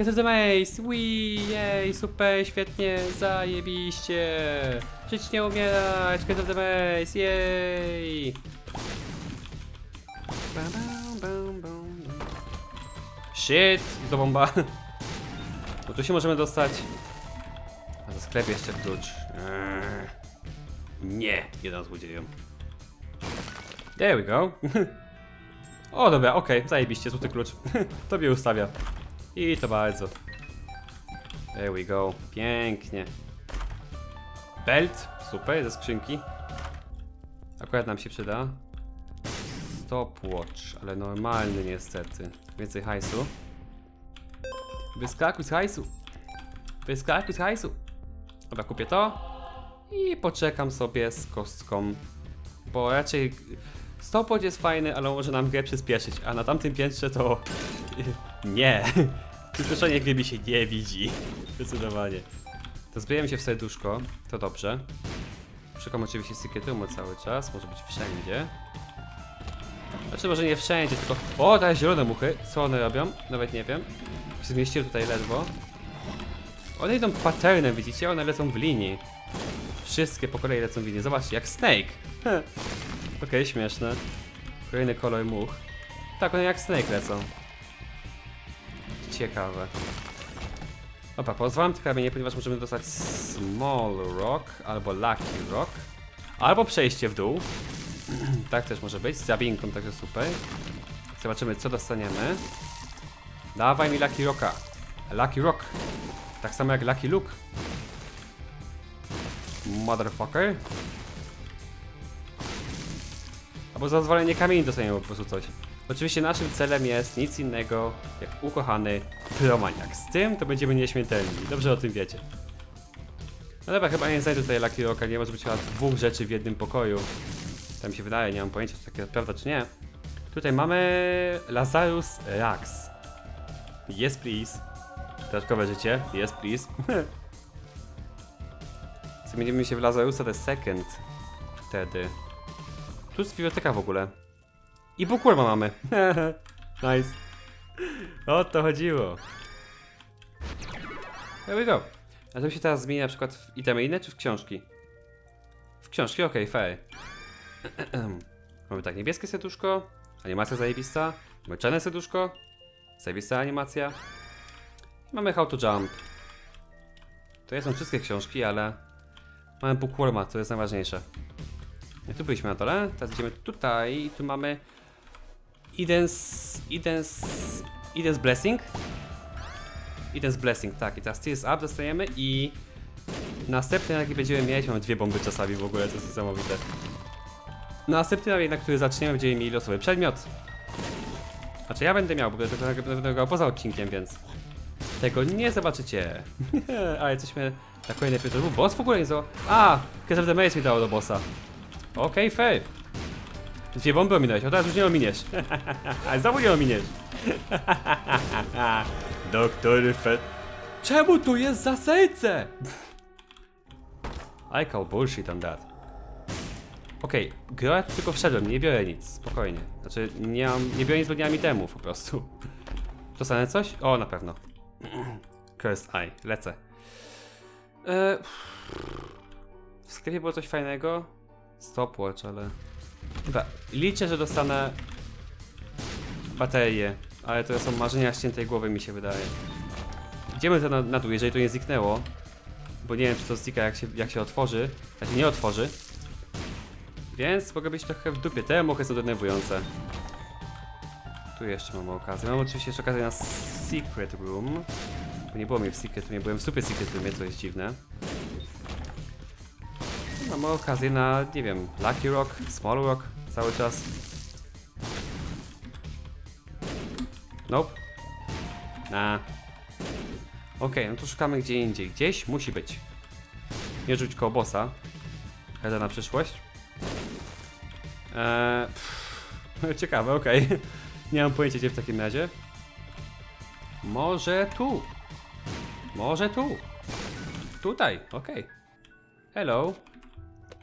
Speaker 1: Cat of the Maze! Wii! Jej! Super! Świetnie! Zajebiście! Żyć nie umierać! Cat of the Maze! Jej! Shit! Do bomba! No tu się możemy dostać. A do sklepu jeszcze klucz. Eee. Nie! Jeden złodziejom. There we go. O, dobra, okej, zajebiście, złoty klucz. Tobie ustawia. I to bardzo. There we go. Pięknie. Belt. Super, ze skrzynki. Akurat nam się przyda. Stopwatch, ale normalny niestety. Więcej hajsu. Wyskakuj z hajsu. Wyskakuj z hajsu. Dobra, kupię to. I poczekam sobie z kostką. Bo raczej stopwatch jest fajny, ale może nam grę przyspieszyć. A na tamtym piętrze to... Nie. Przyspieszenie gry mi się nie widzi. Zdecydowanie. To zbieramy się w serduszko. To dobrze. Szukam oczywiście Secret Roomu cały czas. Może być wszędzie. Znaczy może nie wszędzie, tylko... O, te zielone muchy. Co one robią? Nawet nie wiem. Się zmieściły tutaj ledwo. One idą patternem, widzicie? One lecą w linii. Wszystkie po kolei lecą w linii. Zobaczcie, jak Snake. Okej, śmieszne. Kolejny kolor much. Tak, one jak Snake lecą. Ciekawe. Dobra, pozwalam te kamienie, ponieważ możemy dostać Small Rock albo Lucky Rock. Albo przejście w dół. tak też może być, z zabinką, także super. Zobaczymy, co dostaniemy. Dawaj mi Lucky Rocka. Lucky Rock. Tak samo jak Lucky Luke. Motherfucker. Albo za zwolenie kamieni dostaniemy po prostu coś. Oczywiście naszym celem jest nic innego jak ukochany pyromaniak. Z tym to będziemy nieśmiertelni. Dobrze o tym wiecie. No dobra, chyba nie znajdę tutaj Lucky Rocka. Nie może być chyba dwóch rzeczy w jednym pokoju. Mi się wydaje, nie mam pojęcia, czy takie prawda czy nie. Tutaj mamy Lazarus Rax. Yes please. Dodatkowe życie. Yes please. Zamienimy się w Lazarusa the Second. Wtedy. Tu jest biblioteka w ogóle. I bookworma mamy. nice. O to chodziło. There we go. A to się teraz zmieni na przykład w itemy inne czy w książki? W książki, okej, okay, fair. mamy tak, niebieskie serduszko, animacja zajebista, mamy czarne serduszko, zajebista animacja. Mamy how to jump. To nie są wszystkie książki, ale mamy bookworma, to jest najważniejsze. I tu byliśmy na dole, teraz idziemy tutaj i tu mamy Eden's... Eden's... Eden's Blessing? Eden's Blessing, tak. I teraz jest up dostajemy i... Następny jaki będziemy mieć, mamy dwie bomby czasami w ogóle, to jest niesamowite. Następny na który zaczniemy będziemy mieli losowy przedmiot. Znaczy ja będę miał, bo będę, będę grał poza odcinkiem, więc... Tego nie zobaczycie. Ale cośmy na epizodzie. Był boss w ogóle nie zo... A! Case of the Maze mi dało do bossa. Okej, okay, fair. Dwie bomby ominąłeś, a teraz już nie ominiesz. Znowu nie ominiesz. Doktor Fett. Czemu tu jest za serce? I call bullshit on that. Okej, okay, biorę tylko wszedłem, nie biorę nic, spokojnie. Znaczy, nie, mam, nie biorę nic, bo nie mam itemów po prostu. Dostanę coś? O, na pewno. Cursed Eye, lecę. Eee, w sklepie było coś fajnego? Stopwatch, ale... Chyba liczę, że dostanę baterię, ale to są marzenia ściętej głowy mi się wydaje. Idziemy to na, na dół, jeżeli to nie zniknęło. Bo nie wiem, czy to znika jak się, jak się otworzy. Się nie otworzy. Więc mogę być trochę w dupie. Te muchy są denerwujące. Tu jeszcze mamy okazję. Mam oczywiście jeszcze okazję na Secret Room. Bo nie było mnie w Secret Roomie, byłem w Super Secret Roomie, co jest dziwne. Mamy okazję na, nie wiem, Lucky Rock, Small Rock cały czas. Nope. Na. Okej, no to szukamy gdzie indziej. Gdzieś musi być. Nie rzuć koło bossa. Heda na przyszłość. Eee, ciekawe, okej. Nie mam pojęcia gdzie w takim razie. Może tu. Może tu. Tutaj, okej. Hello.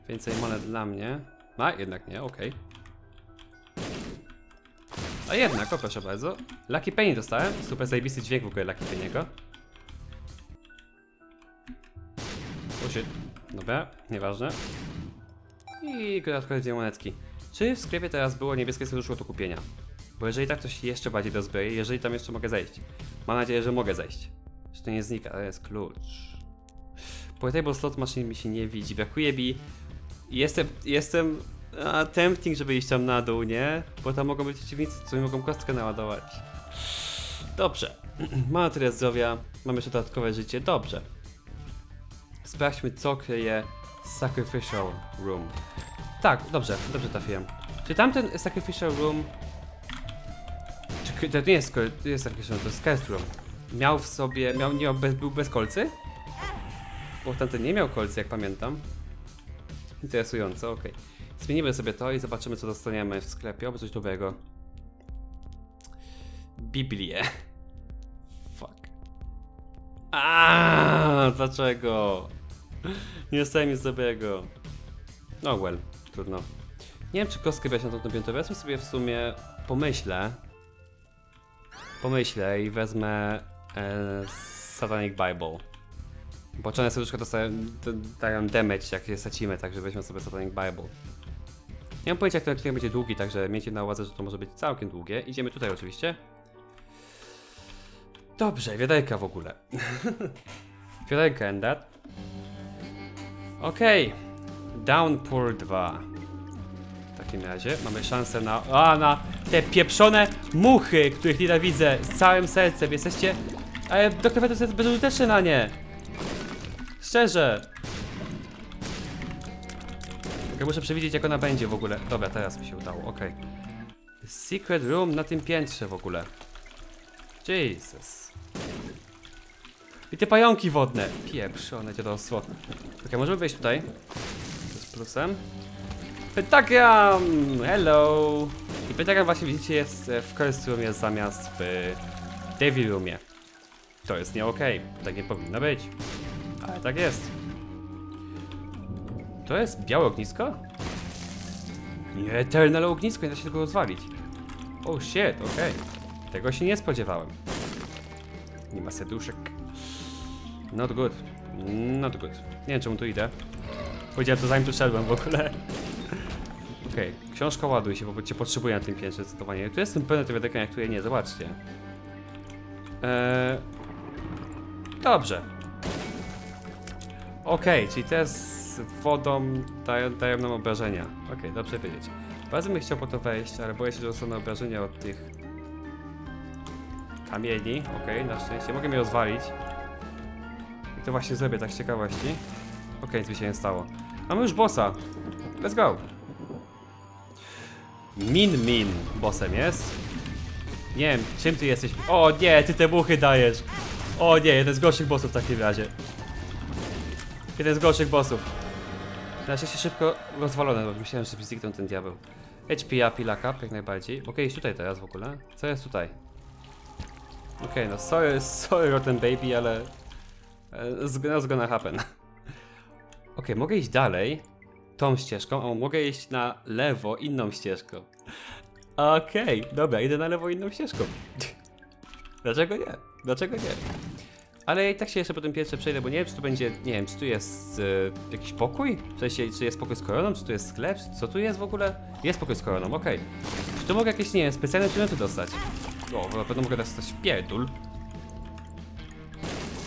Speaker 1: Więcej monet dla mnie. A, jednak nie, okej. A jednak, o proszę bardzo. Lucky Penny dostałem. Super zajebisty dźwięk w ogóle Lucky Penny'ego. O shit. Dobra, nieważne. I dodatkowe dwie monetki. Czy w sklepie teraz było niebieskie serduszko do kupienia? Bo jeżeli tak, to się jeszcze bardziej dozbroję, jeżeli tam jeszcze mogę zejść. Mam nadzieję, że mogę zejść. Że to nie znika, to jest klucz. Portable slot machine mi się nie widzi, brakuje mi... Jestem, jestem tempting, żeby iść tam na dół, nie? Bo tam mogą być przeciwnicy, co mi mogą kostkę naładować. Dobrze. Mamy tyle zdrowia, mamy jeszcze dodatkowe życie, dobrze. Sprawdźmy, co kryje Sacrificial Room. Tak, dobrze, dobrze trafiłem. Czy tamten Sacrificial Room... Czy to nie jest, to jest Sacrificial to jest Room. Miał w sobie, miał, nie, bez, był bez kolcy? Bo tamten nie miał kolcy, jak pamiętam. Interesujące, okej. Zmienimy sobie to i zobaczymy, co dostaniemy w sklepie. Oby coś dobrego. Biblię. Fuck. Aaaa, dlaczego? Nie dostałem nic dobrego. No well, trudno. Nie wiem, czy kostkę brać na tą piątą. Wezmę sobie w sumie, pomyślę. Pomyślę i wezmę e, Satanic Bible. Bo czarne serduszka dostają, dają damage, jak je sacimy, także weźmy sobie Satanic Bible. Nie mam pojęcia, jak ten odcinek będzie długi, także miejcie na uwadze, że to może być całkiem długie. Idziemy tutaj oczywiście. Dobrze, wiaderka w ogóle. wiaderka and that. Okej. Downpour 2. W takim razie mamy szansę na... A, na te pieprzone muchy, których nienawidzę z całym sercem. Jesteście... Ale Dr. Vetus jest bezużyteczny na nie. Szczerze. Ok, muszę przewidzieć jak ona będzie w ogóle. Dobra, teraz mi się udało, okej. Secret room na tym piętrze w ogóle. Jesus. I te pająki wodne. Pieprzone dziadostwo. Ok, możemy wejść tutaj. To z plusem. Pentagram! Hello! I Pentagram właśnie widzicie jest e, w Curse Roomie zamiast w Devil Roomie. To jest nie okej. Tak nie powinno być. Tak jest. To jest białe ognisko? Nie, Eternal ognisko, nie da się tego rozwalić. Oh shit, okej. Tego się nie spodziewałem. Nie ma serduszek. Not good. Not good. Nie wiem czemu tu idę. Powiedziałem to zanim tu szedłem w ogóle. Okej, książka ładuj się, bo cię potrzebuję na tym piętrze zdecydowanie. Tu jestem pewny tych ekranie, które nie, zobaczcie. Eee... Dobrze. Okej, czyli te z wodą dają nam obrażenia. Okej, dobrze wiedzieć. Bardzo bym chciał po to wejść, ale boję się, że dostanę obrażenia od tych kamieni. Okej, na szczęście. Mogę mnie rozwalić. I to właśnie zrobię, tak z ciekawości. Okej, nic mi się nie stało. Mamy już bossa. Let's go. Min Min bossem jest. Nie wiem, czym ty jesteś? O nie, ty te buchy dajesz. O nie, jeden z gorszych bossów w takim razie. Jeden z gorszych bossów. Na szczęście szybko rozwalone, bo myślałem, że zniknął ten diabeł. HP up i luck up, jak najbardziej. Mogę iść tutaj teraz w ogóle? Co jest tutaj? Okej, no sorry, sorry Rotten Baby, ale... e, It's gonna happen. Okej, mogę iść dalej tą ścieżką, a mogę iść na lewo inną ścieżką. Okej, dobra, idę na lewo inną ścieżką. Dlaczego nie? Dlaczego nie? Ale i tak się jeszcze po tym pierwsze przejdę, bo nie wiem, czy tu będzie, nie wiem, czy tu jest e, jakiś pokój? W sensie, czy jest pokój z koroną, czy tu jest sklep, co tu jest w ogóle? Jest pokój z koroną, okej. Czy tu mogę jakieś, nie wiem, specjalne przedmioty dostać? O, na pewno mogę dostać pierdul.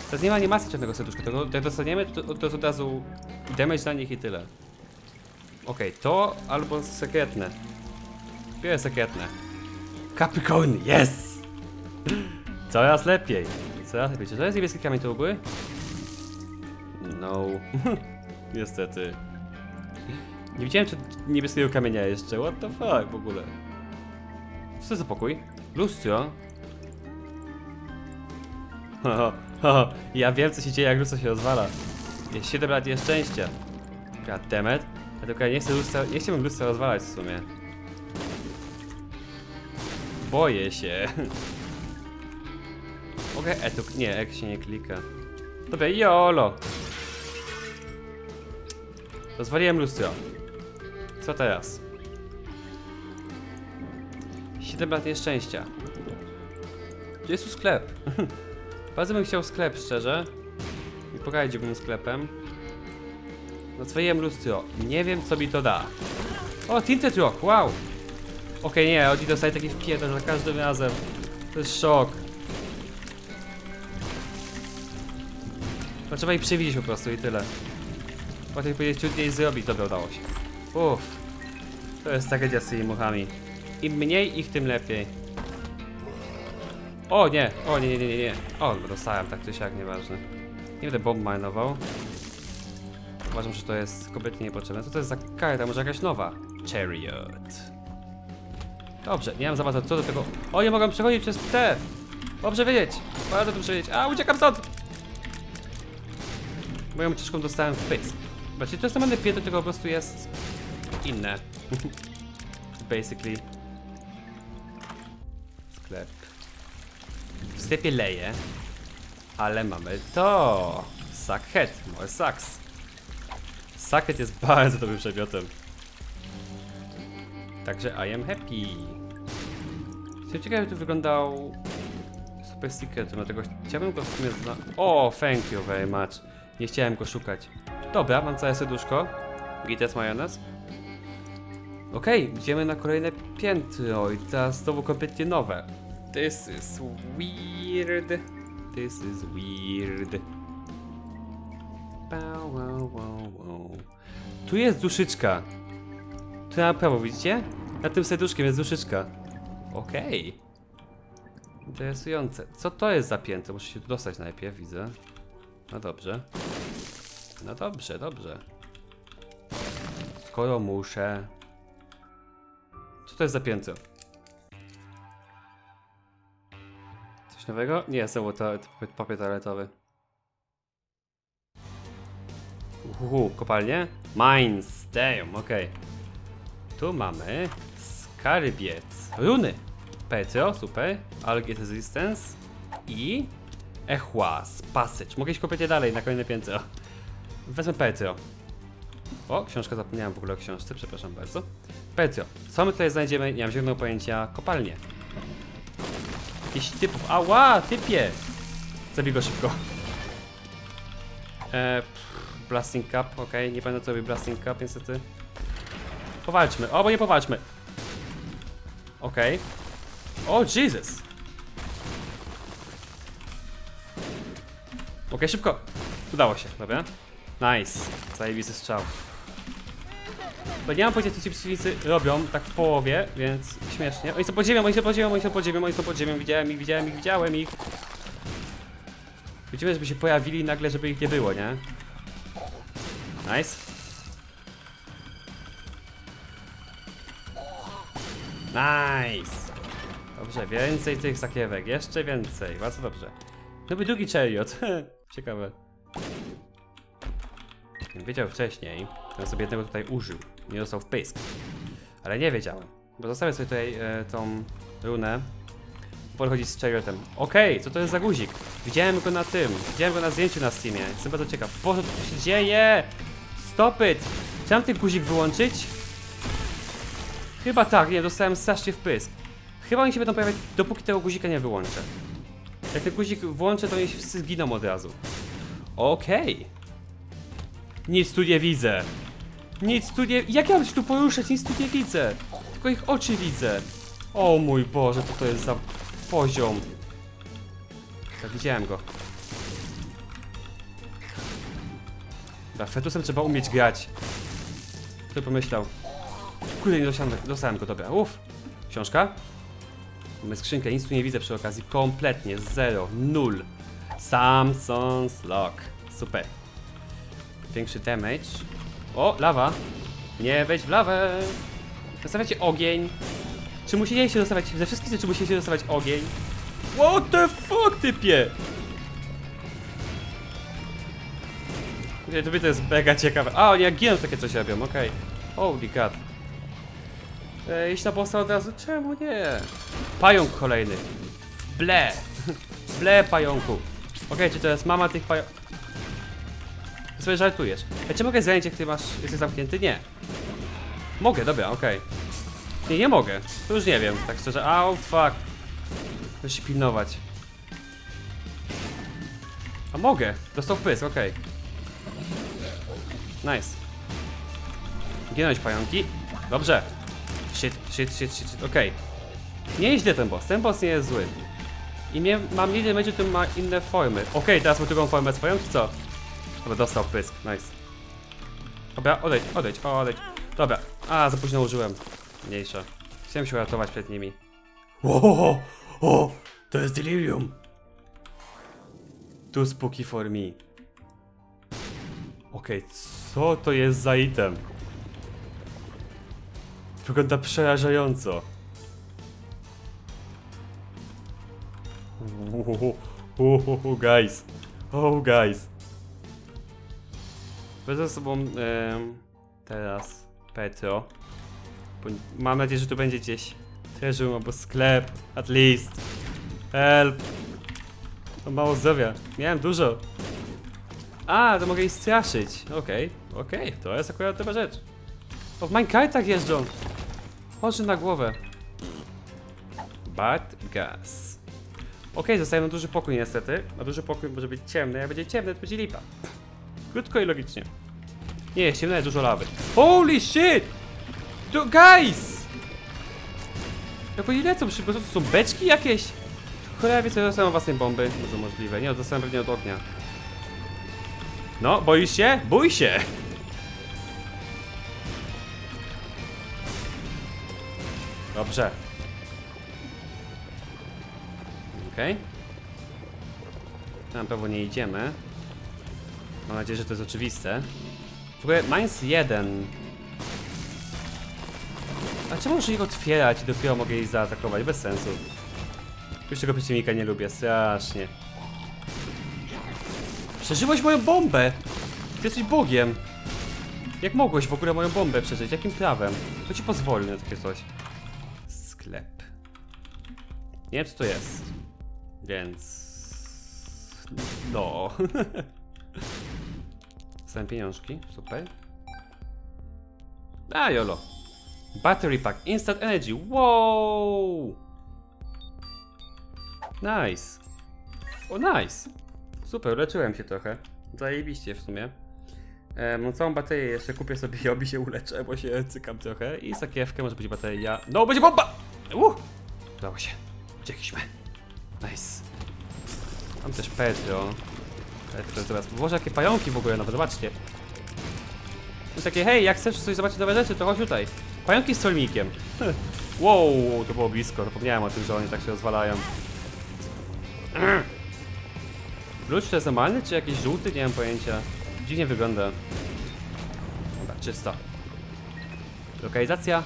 Speaker 1: Teraz nie ma animacji czarnego serduszka, tego jak dostaniemy, to, to jest od razu damage dla nich i tyle. Okej, to albo sekretne. Biorę sekretne. Capricorn, yes! Coraz lepiej. Coraz lepiej. Czy to jest niebieski kamień to były? No. Niestety. Nie widziałem czy niebieskiego kamienia jeszcze. What the fuck w ogóle? Co to za pokój? Lustro? Haha, haha, ja wiem co się dzieje jak lustro się rozwala. Jest 7 lat nieszczęścia. Goddammit. Ja tylko nie chcę lustra, nie chciałbym lustra rozwalać w sumie. Boję się. Mogę e tu, nie, ek się nie klika. Dobra, jolo. Rozwaliłem lustro. Co teraz? 7 lat nieszczęścia. Gdzie jest tu sklep? Bardzo bym chciał sklep, szczerze. I poradziłbym sklepem. Rozwaliłem lustro. Nie wiem, co mi to da. O, Tinted Rock, wow! Okej, nie, oni dostają taki wpierdol za każdym razem. To jest szok. No trzeba ich przewidzieć po prostu i tyle. Potem powiedzieć trudniej zrobić, dobra udało się. Uff. To jest tragedia z tymi muchami. Im mniej ich, tym lepiej. O nie, o nie, nie, nie, nie. O, dostałem tak czy siak, nieważne. Nie będę bomb minował. Uważam, że to jest kompletnie niepotrzebne. Co to jest za karta? Może jakaś nowa? Chariot. Dobrze, nie mam za bardzo co do tego. O, nie mogę przechodzić przez te! Dobrze wiedzieć! Bardzo dobrze wiedzieć. A, uciekam stąd! Moją ciężką dostałem w face. Znaczy, to jest normalne piętro, tylko po prostu jest inne. Basically. Sklep. W sklepie leje. Ale mamy to! Sackhead, more sacks. Sackhead jest bardzo dobrym przedmiotem. Także I am happy. Jestem ciekawy, jak wyglądał Super Secret, dlatego chciałbym go w sumie zna... O, thank you very much. Nie chciałem go szukać. Dobra, mam całe serduszko. Gites majonez. Okej, idziemy na kolejne piętro i teraz znowu kompletnie nowe. This is weird. This is weird. Bow, wow, wow, wow. Tu jest duszyczka. Tu na prawo, widzicie? Na tym serduszkiem jest duszyczka. Okej. Interesujące. Co to jest za piętro? Muszę się tu dostać najpierw, widzę. No dobrze. No dobrze, dobrze. Skoro muszę... Co to jest za piętro? Coś nowego? Nie, znowu to, papier toaletowy. Uhu, kopalnie? Mines, damn, okej. Tu mamy skarbiec. Runy. Petro, super. Algiet Resistance. I Echłas, Passage. Mogę iść kompletnie dalej na kolejne piętro. Wezmę Petro. O, książka zapomniałem w ogóle o książce, przepraszam bardzo. Petro, co my tutaj znajdziemy? Nie mam zielonego pojęcia. Kopalnie. Jakiś typów. Ała, typie! Zabij go szybko. E, pff, blasting Cup, ok. Nie pamiętam co robi Blasting Cup, niestety. Powalczmy. O, bo nie powalczmy. Okej. O, Jesus! Okej, szybko! Udało się, dobra. Nice. Zajebisty strzał. Bo nie mam pojęcia, co ci przeciwnicy robią, tak w połowie, więc śmiesznie. Oni są pod ziemią, oni są pod ziemią, oni są pod ziemią, oni są pod ziemią. Widziałem ich, widziałem ich, widziałem ich. Widzimy, żeby się pojawili nagle, żeby ich nie było, nie? Nice. Nice. Dobrze, więcej tych sakiewek, jeszcze więcej, bardzo dobrze. No by drugi chariot, ciekawe. Gdybym wiedział wcześniej, to sobie jednego tutaj użył, nie dostał w pysk. Ale nie wiedziałem, bo zostawię sobie tutaj e, tą runę. Podchodzić z chariotem. Okej, co to jest za guzik? Widziałem go na tym, widziałem go na zdjęciu na Steamie, jestem bardzo ciekaw. Boże, co się dzieje? Stop it! Mam ten guzik wyłączyć? Chyba tak, nie, dostałem strasznie w pysk. Chyba oni się będą pojawiać, dopóki tego guzika nie wyłączę. Jak ten guzik włączę, to oni wszyscy zginą od razu. Okej. Nic tu nie widzę. Nic tu nie... Jak ja mam się tu poruszać? Nic tu nie widzę. Tylko ich oczy widzę. O mój Boże, co to jest za poziom. Tak, widziałem go. Dobra, fetusem trzeba umieć grać. Kto pomyślał? Kurde, nie dostałem, dostałem go, dobra. Uff. Książka? Mamy skrzynkę, nic tu nie widzę przy okazji. Kompletnie, zero, nul. Samson's Lock. Super. Większy damage. O, lawa. Nie wejdź w lawę. Zostawiacie ogień. Czy musieliście dostawać, ze wszystkich rzeczy musieliście dostawać ogień? What the fuck, typie? Nie, to jest mega ciekawe. A, oni jak giną takie coś robią, okej. Holy god. E, iść na bossa od razu? Czemu nie? Pająk kolejny. Ble. Ble pająku. Okej, czy to jest mama tych pająków? Sobie żartujesz. Ja czy mogę zająć jak ty masz, jesteś zamknięty? Nie. Mogę, dobra, okej. Nie, nie mogę. To już nie wiem, tak szczerze. Au, fuck. Muszę się pilnować. A mogę. Dostał wpysk, okej. Nice. Ginąć pająki. Dobrze. Shit, shit, shit, shit, shit. okej. Nie jest źle ten boss, ten boss nie jest zły. I mnie, mam nie będzie tym ma inne formy. Okej, teraz ma drugą formę swoją, czy co? Dobra, dostał pysk, nice. Dobra, odejdź, odejdź, odejdź. Dobra, a, za późno użyłem. Mniejsza. Chciałem się uratować przed nimi. O, o, to jest delirium. Too spooky for me. Okej, co to jest za item? Wygląda przerażająco. Uhuhu, guys. Oh, guys. Wezmę sobą em, teraz Petro. Mam nadzieję, że tu będzie gdzieś treasure albo sklep. At least. Help. To mało zdrowia. Miałem dużo. A, to mogę ich straszyć. Okej, okej, to jest akurat dobra rzecz. O, w minecartach jeżdżą. Chorzy na głowę. Bad gas. Okej, zostaje nam duży pokój niestety. A duży pokój może być ciemny, jak będzie ciemny, to będzie lipa. Krótko i logicznie. Nie, jest ciemne, jest dużo lawy. Holy shit! Guys! Jak oni lecą szybko, to są beczki jakieś? Cholera wie co, dostałem własnej bomby. Może możliwe. Nie, dostałem pewnie od ognia. No, boisz się? Bój się! Dobrze. Okej. Tam pewno nie idziemy. Mam nadzieję, że to jest oczywiste. W ogóle Mines 1. A czemu muszę ich otwierać i dopiero mogę ich zaatakować? Bez sensu. Już tego przeciwnika nie lubię, strasznie. Przeżyłeś moją bombę! Ty jesteś Bogiem! Jak mogłeś w ogóle moją bombę przeżyć? Jakim prawem? To ci pozwoli na takie coś. Nie wiem co to jest. Więc... No. Są pieniążki, super. A, jolo. Battery pack, instant energy, wow! Nice. O, nice. Super, leczyłem się trochę. Zajebiście w sumie. E, całą baterię, jeszcze kupię sobie i obi się uleczę, bo się cykam trochę. I sakiewkę, może być bateria. No, będzie bomba! Uh! Udało się. Uciekliśmy. Nice. Mam też Petro. Petro zaraz. Boże, jakie pająki w ogóle nawet, zobaczcie. To jest takie, hej, jak chcesz coś zobaczyć nowe rzeczy, to chodź tutaj. Pająki z solmikiem. wow, to było blisko, zapomniałem o tym, że oni tak się rozwalają. Klucz to jest normalny, czy jakiś żółty? Nie mam pojęcia. Dziwnie wygląda. Dobra, czysto. Lokalizacja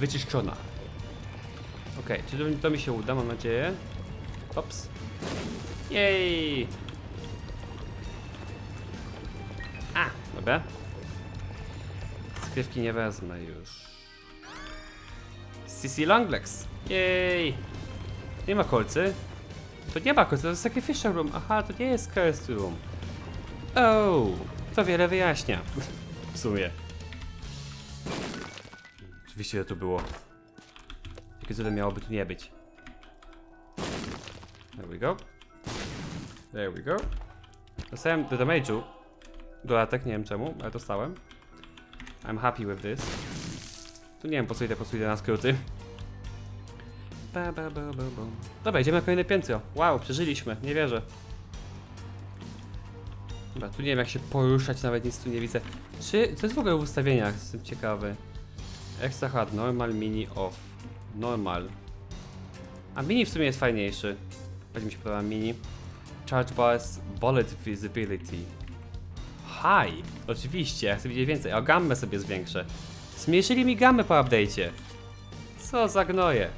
Speaker 1: wyczyszczona. Okej, czy to, mi się uda, mam nadzieję. Ops. Jej! A, dobra. Skrywki nie wezmę już. CC Longlegs. Jej! Nie ma kolcy. To nie ma kolcy, to jest Sacrificial Room. Aha, to nie jest Cursed Room. Oh, to wiele wyjaśnia. w sumie. Oczywiście to było. Jakie cudem miałoby tu nie być. There we go. There we go. Dostałem do damage'u. Dodatek, nie wiem czemu, ale dostałem. I'm happy with this. Tu nie wiem po co idę, po co idę na skróty. Ba, ba, ba, ba, ba. Dobra, idziemy na kolejne piętro. Wow, przeżyliśmy, nie wierzę. Dobra, tu nie wiem jak się poruszać, nawet nic tu nie widzę. Czy, co jest w ogóle w ustawieniach? Jestem ciekawy. Extra hard, normal, mini, off. Normal. A mini w sumie jest fajniejszy. Będzie mi się podoba mini. Charge bars, bullet visibility. High! Oczywiście, ja chcę widzieć więcej. A gammę sobie zwiększę. Zmniejszyli mi gammę po update'cie. Co za gnoje.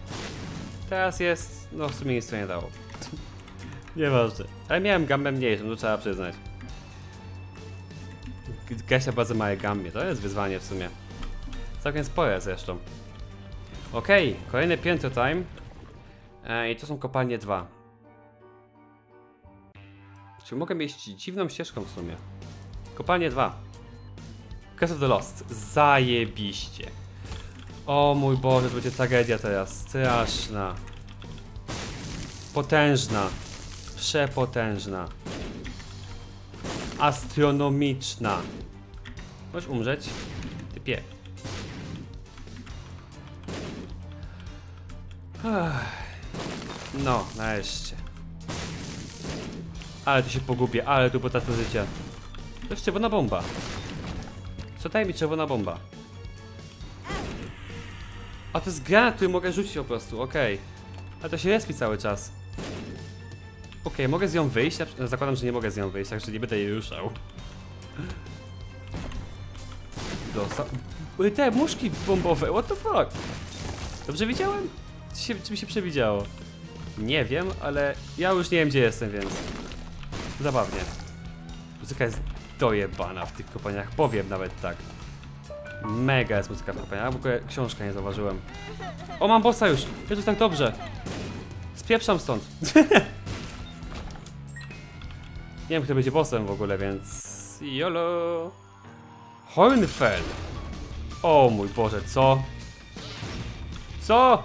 Speaker 1: Teraz jest... No w sumie nic to nie dało. Nieważne. Ale miałem gammę mniejszą, to trzeba przyznać. Gasia bardzo małe gammie, to jest wyzwanie w sumie. Całkiem spore zresztą. Okej, kolejne piętro time. E, I to są kopalnie 2. Czy mogę iść dziwną ścieżką w sumie? Kopalnie 2. Curse of the Lost. Zajebiście. O mój Boże, to będzie tragedia teraz. Straszna. Potężna. Przepotężna. Astronomiczna. Możesz umrzeć? Typie. No, nareszcie. Ale tu się pogubię, ale tu potracę życia. To jest czerwona bomba. Co daje mi czerwona bomba? A to jest granat, który mogę rzucić po prostu, okej. Ale to się respi cały czas. Okej, mogę z nią wyjść? Zakładam, że nie mogę z nią wyjść, także nie będę jej ruszał. Dosa... Ej, Te muszki bombowe, what the fuck? Dobrze widziałem? Się, czy mi się przewidziało? Nie wiem, ale ja już nie wiem gdzie jestem, więc... Zabawnie. Muzyka jest dojebana w tych kopaniach, powiem nawet tak. Mega jest muzyka w kopaniach, w ogóle książka nie zauważyłem. O, mam bossa już! Jest tak dobrze! Spieprzam stąd! nie wiem, kto będzie bossem w ogóle, więc... YOLO! Hornfell! O mój Boże, co? Co?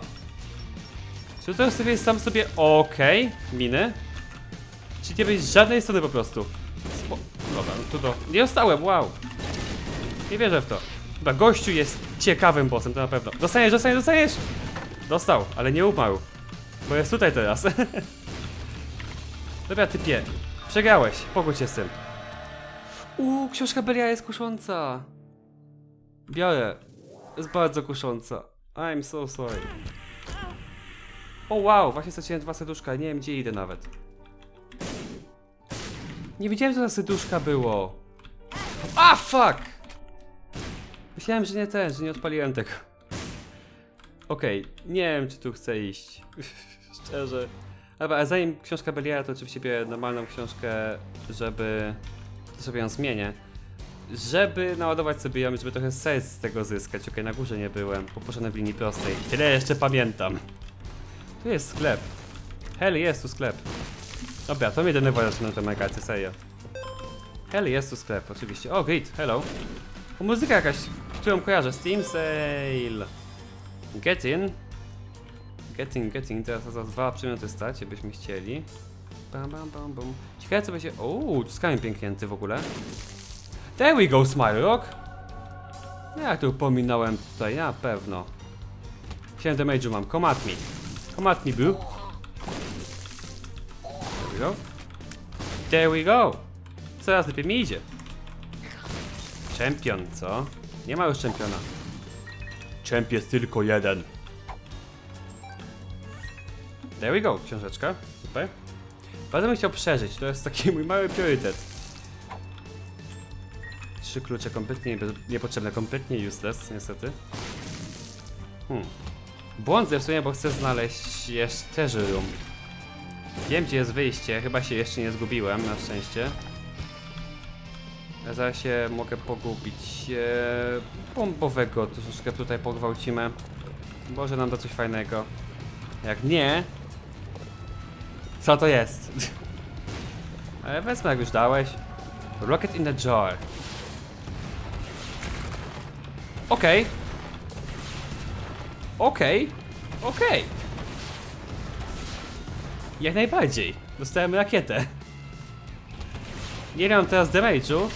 Speaker 1: To sobie sam sobie okej, miny? Czy nie będzie z żadnej strony po prostu? Spo... Dobra, no tu do... Nie dostałem, wow! Nie wierzę w to. Chyba gościu jest ciekawym bossem, to na pewno. Dostaniesz, dostaniesz, dostaniesz! Dostał, ale nie umarł. Bo jest tutaj teraz. Dobra, typie. Przegrałeś, pogódź się z tym. Uuu, książka Beria jest kusząca. Biorę. Jest bardzo kusząca. I'm so sorry. O wow, właśnie straciłem dwa serduszka, nie wiem gdzie idę nawet. Nie wiedziałem, co za serduszka było. A fuck! Myślałem, że nie ten, że nie odpaliłem tego. Okej, nie wiem, czy tu chcę iść. Szczerze. Dobra, a zanim książka Beliara, to oczywiście biorę normalną książkę, żeby... To sobie ją zmienię. Żeby naładować sobie ją, żeby trochę sens z tego zyskać. Okej, na górze nie byłem, poproszony w linii prostej. Tyle jeszcze pamiętam. Tu jest sklep. Hell, jest tu sklep. Dobra, to mnie denerwuje zaczyna te megacje, serio. Hell, jest tu sklep, oczywiście. O, grid, hello. O, muzyka jakaś, którą kojarzę. Steam Sale. Get in. Get in, get in. Teraz za dwa przedmioty stać, jakbyśmy chcieli. Bam, bam, bam, bam. Ciekawe co będzie... Uuu, tu skamień pięknięty w ogóle. There we go, Smile Rock. Ja tu pominąłem tutaj, na pewno. 7 damage'u mam, come at me. Come boo. There we go. There we go. Coraz lepiej mi idzie. Champion, co? Nie ma już czempiona. Champ jest tylko jeden. There we go, książeczka. Super. Bardzo bym chciał przeżyć, to jest taki mój mały priorytet. Trzy klucze kompletnie niepotrzebne, kompletnie useless, niestety. Hmm. Błąd w bo chcę znaleźć jeszcze room. Wiem, gdzie jest wyjście, chyba się jeszcze nie zgubiłem, na szczęście. Ja zaraz się mogę pogubić. E, bombowego troszeczkę tutaj pogwałcimy. Może nam da coś fajnego. Jak nie... Co to jest? Ale wezmę, jak już dałeś. Rocket in the jar. Okej. Okej. Okej. Jak najbardziej. Dostałem rakietę. Nie mam teraz damage'u,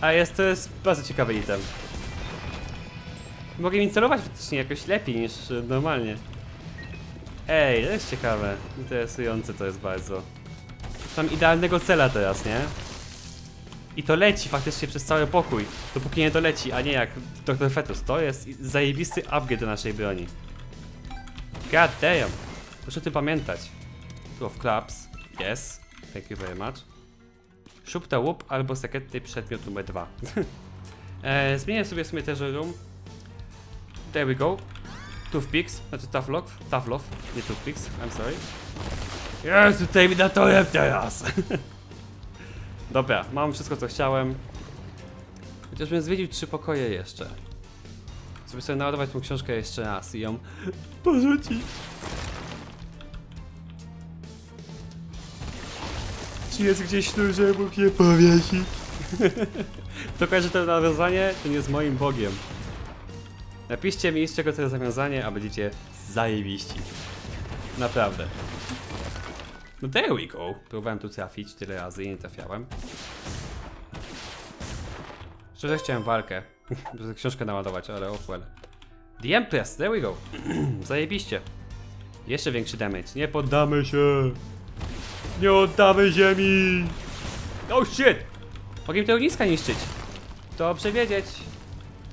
Speaker 1: a jest to jest bardzo ciekawy item. Mogę mi celować faktycznie jakoś lepiej niż normalnie. Ej, to jest ciekawe. Interesujące to jest bardzo. Mam idealnego cela teraz, nie? I to leci faktycznie przez cały pokój, dopóki nie doleci, a nie jak Dr. Fetus. To jest zajebisty upgrade do naszej broni. God damn. Proszę ty pamiętać. Two of clubs. Yes. Thank you very much. Szupta łup albo sekretny przedmiot numer dwa. e, zmienię sobie w sumie też room. There we go. Toothpicks, znaczy tough love, nie toothpicks, I'm sorry. Jezu, terminatorem teraz! Dobra, mam wszystko co chciałem. Chociażbym zwiedził trzy pokoje jeszcze. Żeby sobie naładować tą książkę jeszcze raz i ją porzucić. Czy jest gdzieś tu, że mógł je powiesić? to kojarzy to nawiązanie, to nie jest moim bogiem. Napiszcie mi z czego to jest nawiązanie, a będziecie zajebiści. Naprawdę. No there we go. Próbowałem tu trafić tyle razy i nie trafiałem. Szczerze chciałem walkę. Książkę naładować, ale oh well. The Empress, there we go. Zajebiście. Jeszcze większy damage. Nie poddamy się. Nie oddamy ziemi. Oh shit! Mogę im te ogniska niszczyć. Dobrze wiedzieć.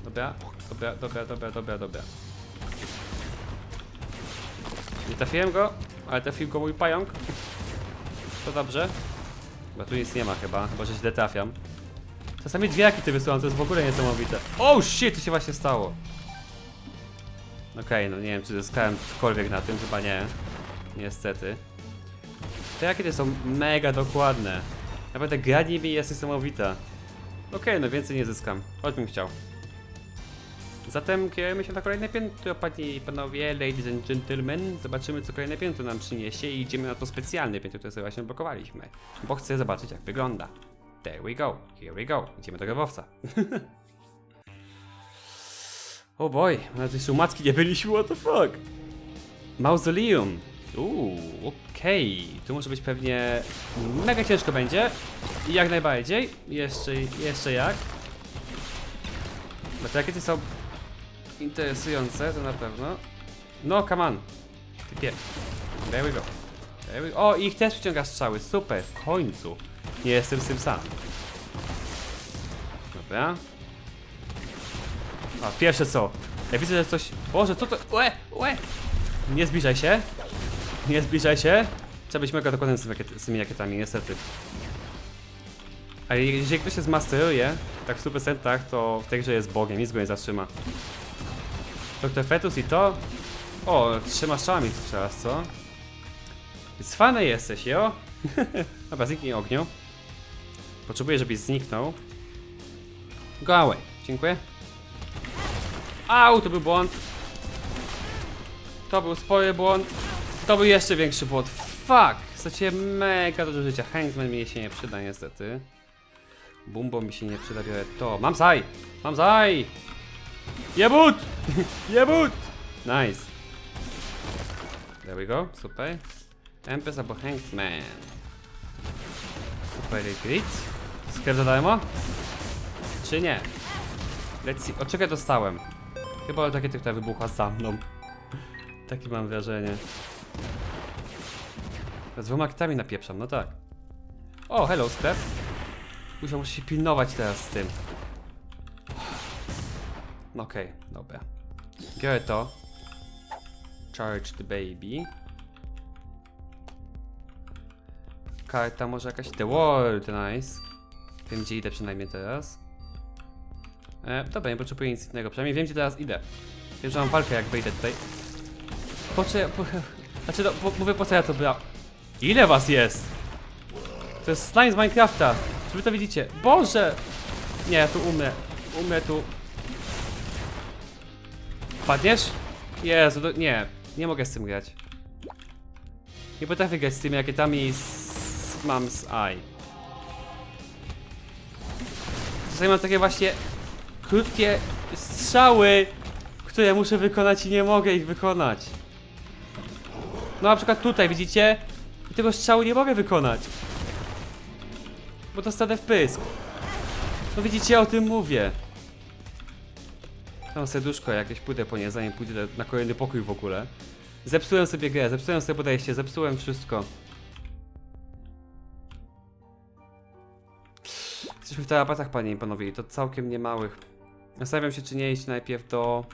Speaker 1: Dobra, dobra, dobra, dobra, dobra, dobra. Nie trafiłem go, ale trafił go mój pająk. To dobrze. Bo tu nic nie ma chyba, chyba że źle trafiam. Czasami dwie rakety wysyłam, to jest w ogóle niesamowite. Oh shit, to się właśnie stało. Okej, no nie wiem czy zyskałem cokolwiek na tym, chyba nie. Niestety. Te rakiety są mega dokładne. Naprawdę gra nimi jest niesamowita. Okej, no więcej nie zyskam. Choćbym chciał. Zatem kierujemy się na kolejne piętro, panie i panowie, ladies and gentlemen. Zobaczymy, co kolejne piętro nam przyniesie i idziemy na to specjalne piętro, które sobie właśnie blokowaliśmy. Bo chcę zobaczyć, jak wygląda. There we go, here we go. Idziemy do grobowca. oh boy, nawet jeszcze u macki nie byliśmy, what the fuck. Mausoleum. Uuu, okej. Tu może być pewnie mega ciężko będzie. Jak najbardziej. Jeszcze, jeszcze jak. Bo te rakiety są interesujące, to na pewno. No, come on. Typie. There we go. There we... O, ich też wciąga strzały. Super, w końcu. Nie jestem z tym sam. Dobra. A, pierwsze co? Ja widzę, że coś... Boże, co to... Łe, łe! Nie zbliżaj się. Nie zbliżaj się. Trzeba być mega dokładnym z, rakiet- z tymi rakietami, niestety. A jeżeli ktoś się zmasteruje, tak w 100%, to w tej grze jest bogiem, nic go nie zatrzyma. Doktor Fetus i to... O, trzyma strzałami teraz, co? Cwany jesteś, jo? Dobra, zniknij ogniu. Potrzebuję, żebyś zniknął. Go away. Dziękuję. Au, to był błąd. To był spory błąd. To był jeszcze większy błąd. Fuck! Straciłem mega dużo życia. Hangman mi się nie przyda niestety. Bumbo mi się nie przyda, biorę to. Mam zaj! Mam zaj! Jebut! Jebut! Nice. There we go, super. Empress albo Hangman. Super grit. Sklep za? Czy nie? Let's see. Ja dostałem? Chyba rakiety, która wybuchła za mną. Takie mam wrażenie. Z dwoma rakietami napieprzam, no tak. O, hello sklep. Musiał się pilnować teraz z tym. No Okej, dobra. Biorę to. Charge the baby. Karta może jakaś. The world, nice. Wiem gdzie idę przynajmniej teraz. E, dobra, nie potrzebuję nic innego. Przynajmniej wiem gdzie teraz idę. Wiem, że mam walkę jak wyjdę tutaj. Po co. Po, znaczy no, po, mówię po co ja to brałem. Ile was jest? To jest slime z Minecrafta. Czy wy to widzicie? Boże! Nie, tu umrę. Umrę tu. Padniesz? Jezu, to, nie. Nie mogę z tym grać. Nie potrafię grać z tymi rakietami z Mom's Eye. Czasami mam takie właśnie krótkie strzały, które muszę wykonać i nie mogę ich wykonać. No na przykład tutaj, widzicie? I tego strzału nie mogę wykonać. Bo dostanę w pysk. No widzicie, o tym mówię. Tam serduszko jakieś, pójdę po nie, zanim pójdę na kolejny pokój w ogóle. Zepsułem sobie grę, zepsułem sobie podejście, zepsułem wszystko. Jesteśmy w tarapatach, panie i panowie, to całkiem niemałych. Zastanawiam się, czy nie iść najpierw do...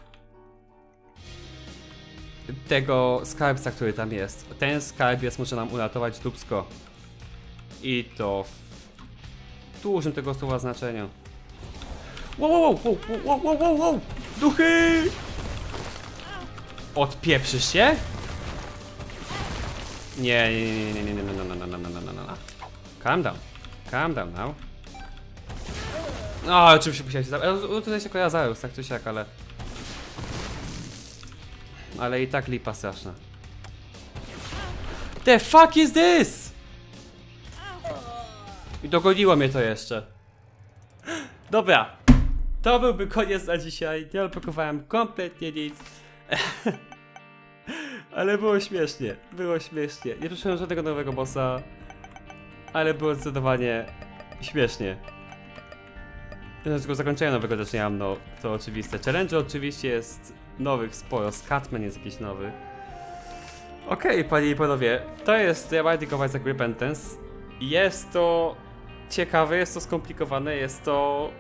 Speaker 1: tego skarbca, który tam jest. Ten skarbiec może nam uratować dubsko. I to w dużym tego słowa znaczeniu. Wow, wow, wow, wow, wow, wow, wow, Duchy! Odpieprzysz się? Nie, nie, nie, nie, nie, nie, nie, no, no, no, no, no, no, no, no. Calm down. Calm down now. No, oczywiście musiałem się zabrać. Tutaj się kojarzyłem, tak czy siak, ale... Ale i tak lipa straszna. The fuck is this? I dogoniło mnie to jeszcze. Dobra. To byłby koniec na dzisiaj. Nie odblokowałem kompletnie nic. Ale było śmiesznie. Było śmiesznie. Nie przyszedłem żadnego nowego bossa. Ale było zdecydowanie śmiesznie. Dlatego zakończenia nowego też nie mam, no to oczywiste. Challenge oczywiście jest nowych sporo, Scatman jest jakiś nowy. Okej, panie i panowie, to jest Binding of Isaac Repentance. Jest to ciekawe, jest to skomplikowane, jest to...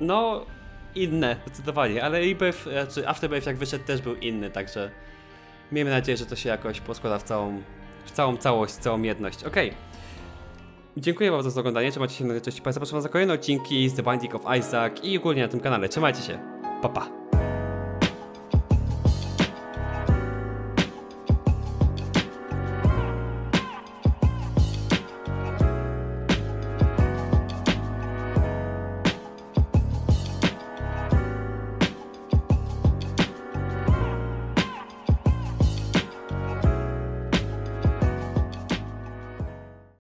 Speaker 1: no... inne, zdecydowanie, ale Rebirth, znaczy Afterbirth jak wyszedł też był inny, także... Miejmy nadzieję, że to się jakoś poskłada w całą, w całą całość, całą jedność. Okej. Dziękuję bardzo za oglądanie, trzymajcie się na cześć Państwa, zapraszam za kolejne odcinki z The Binding of Isaac i ogólnie na tym kanale. Trzymajcie się, pa pa!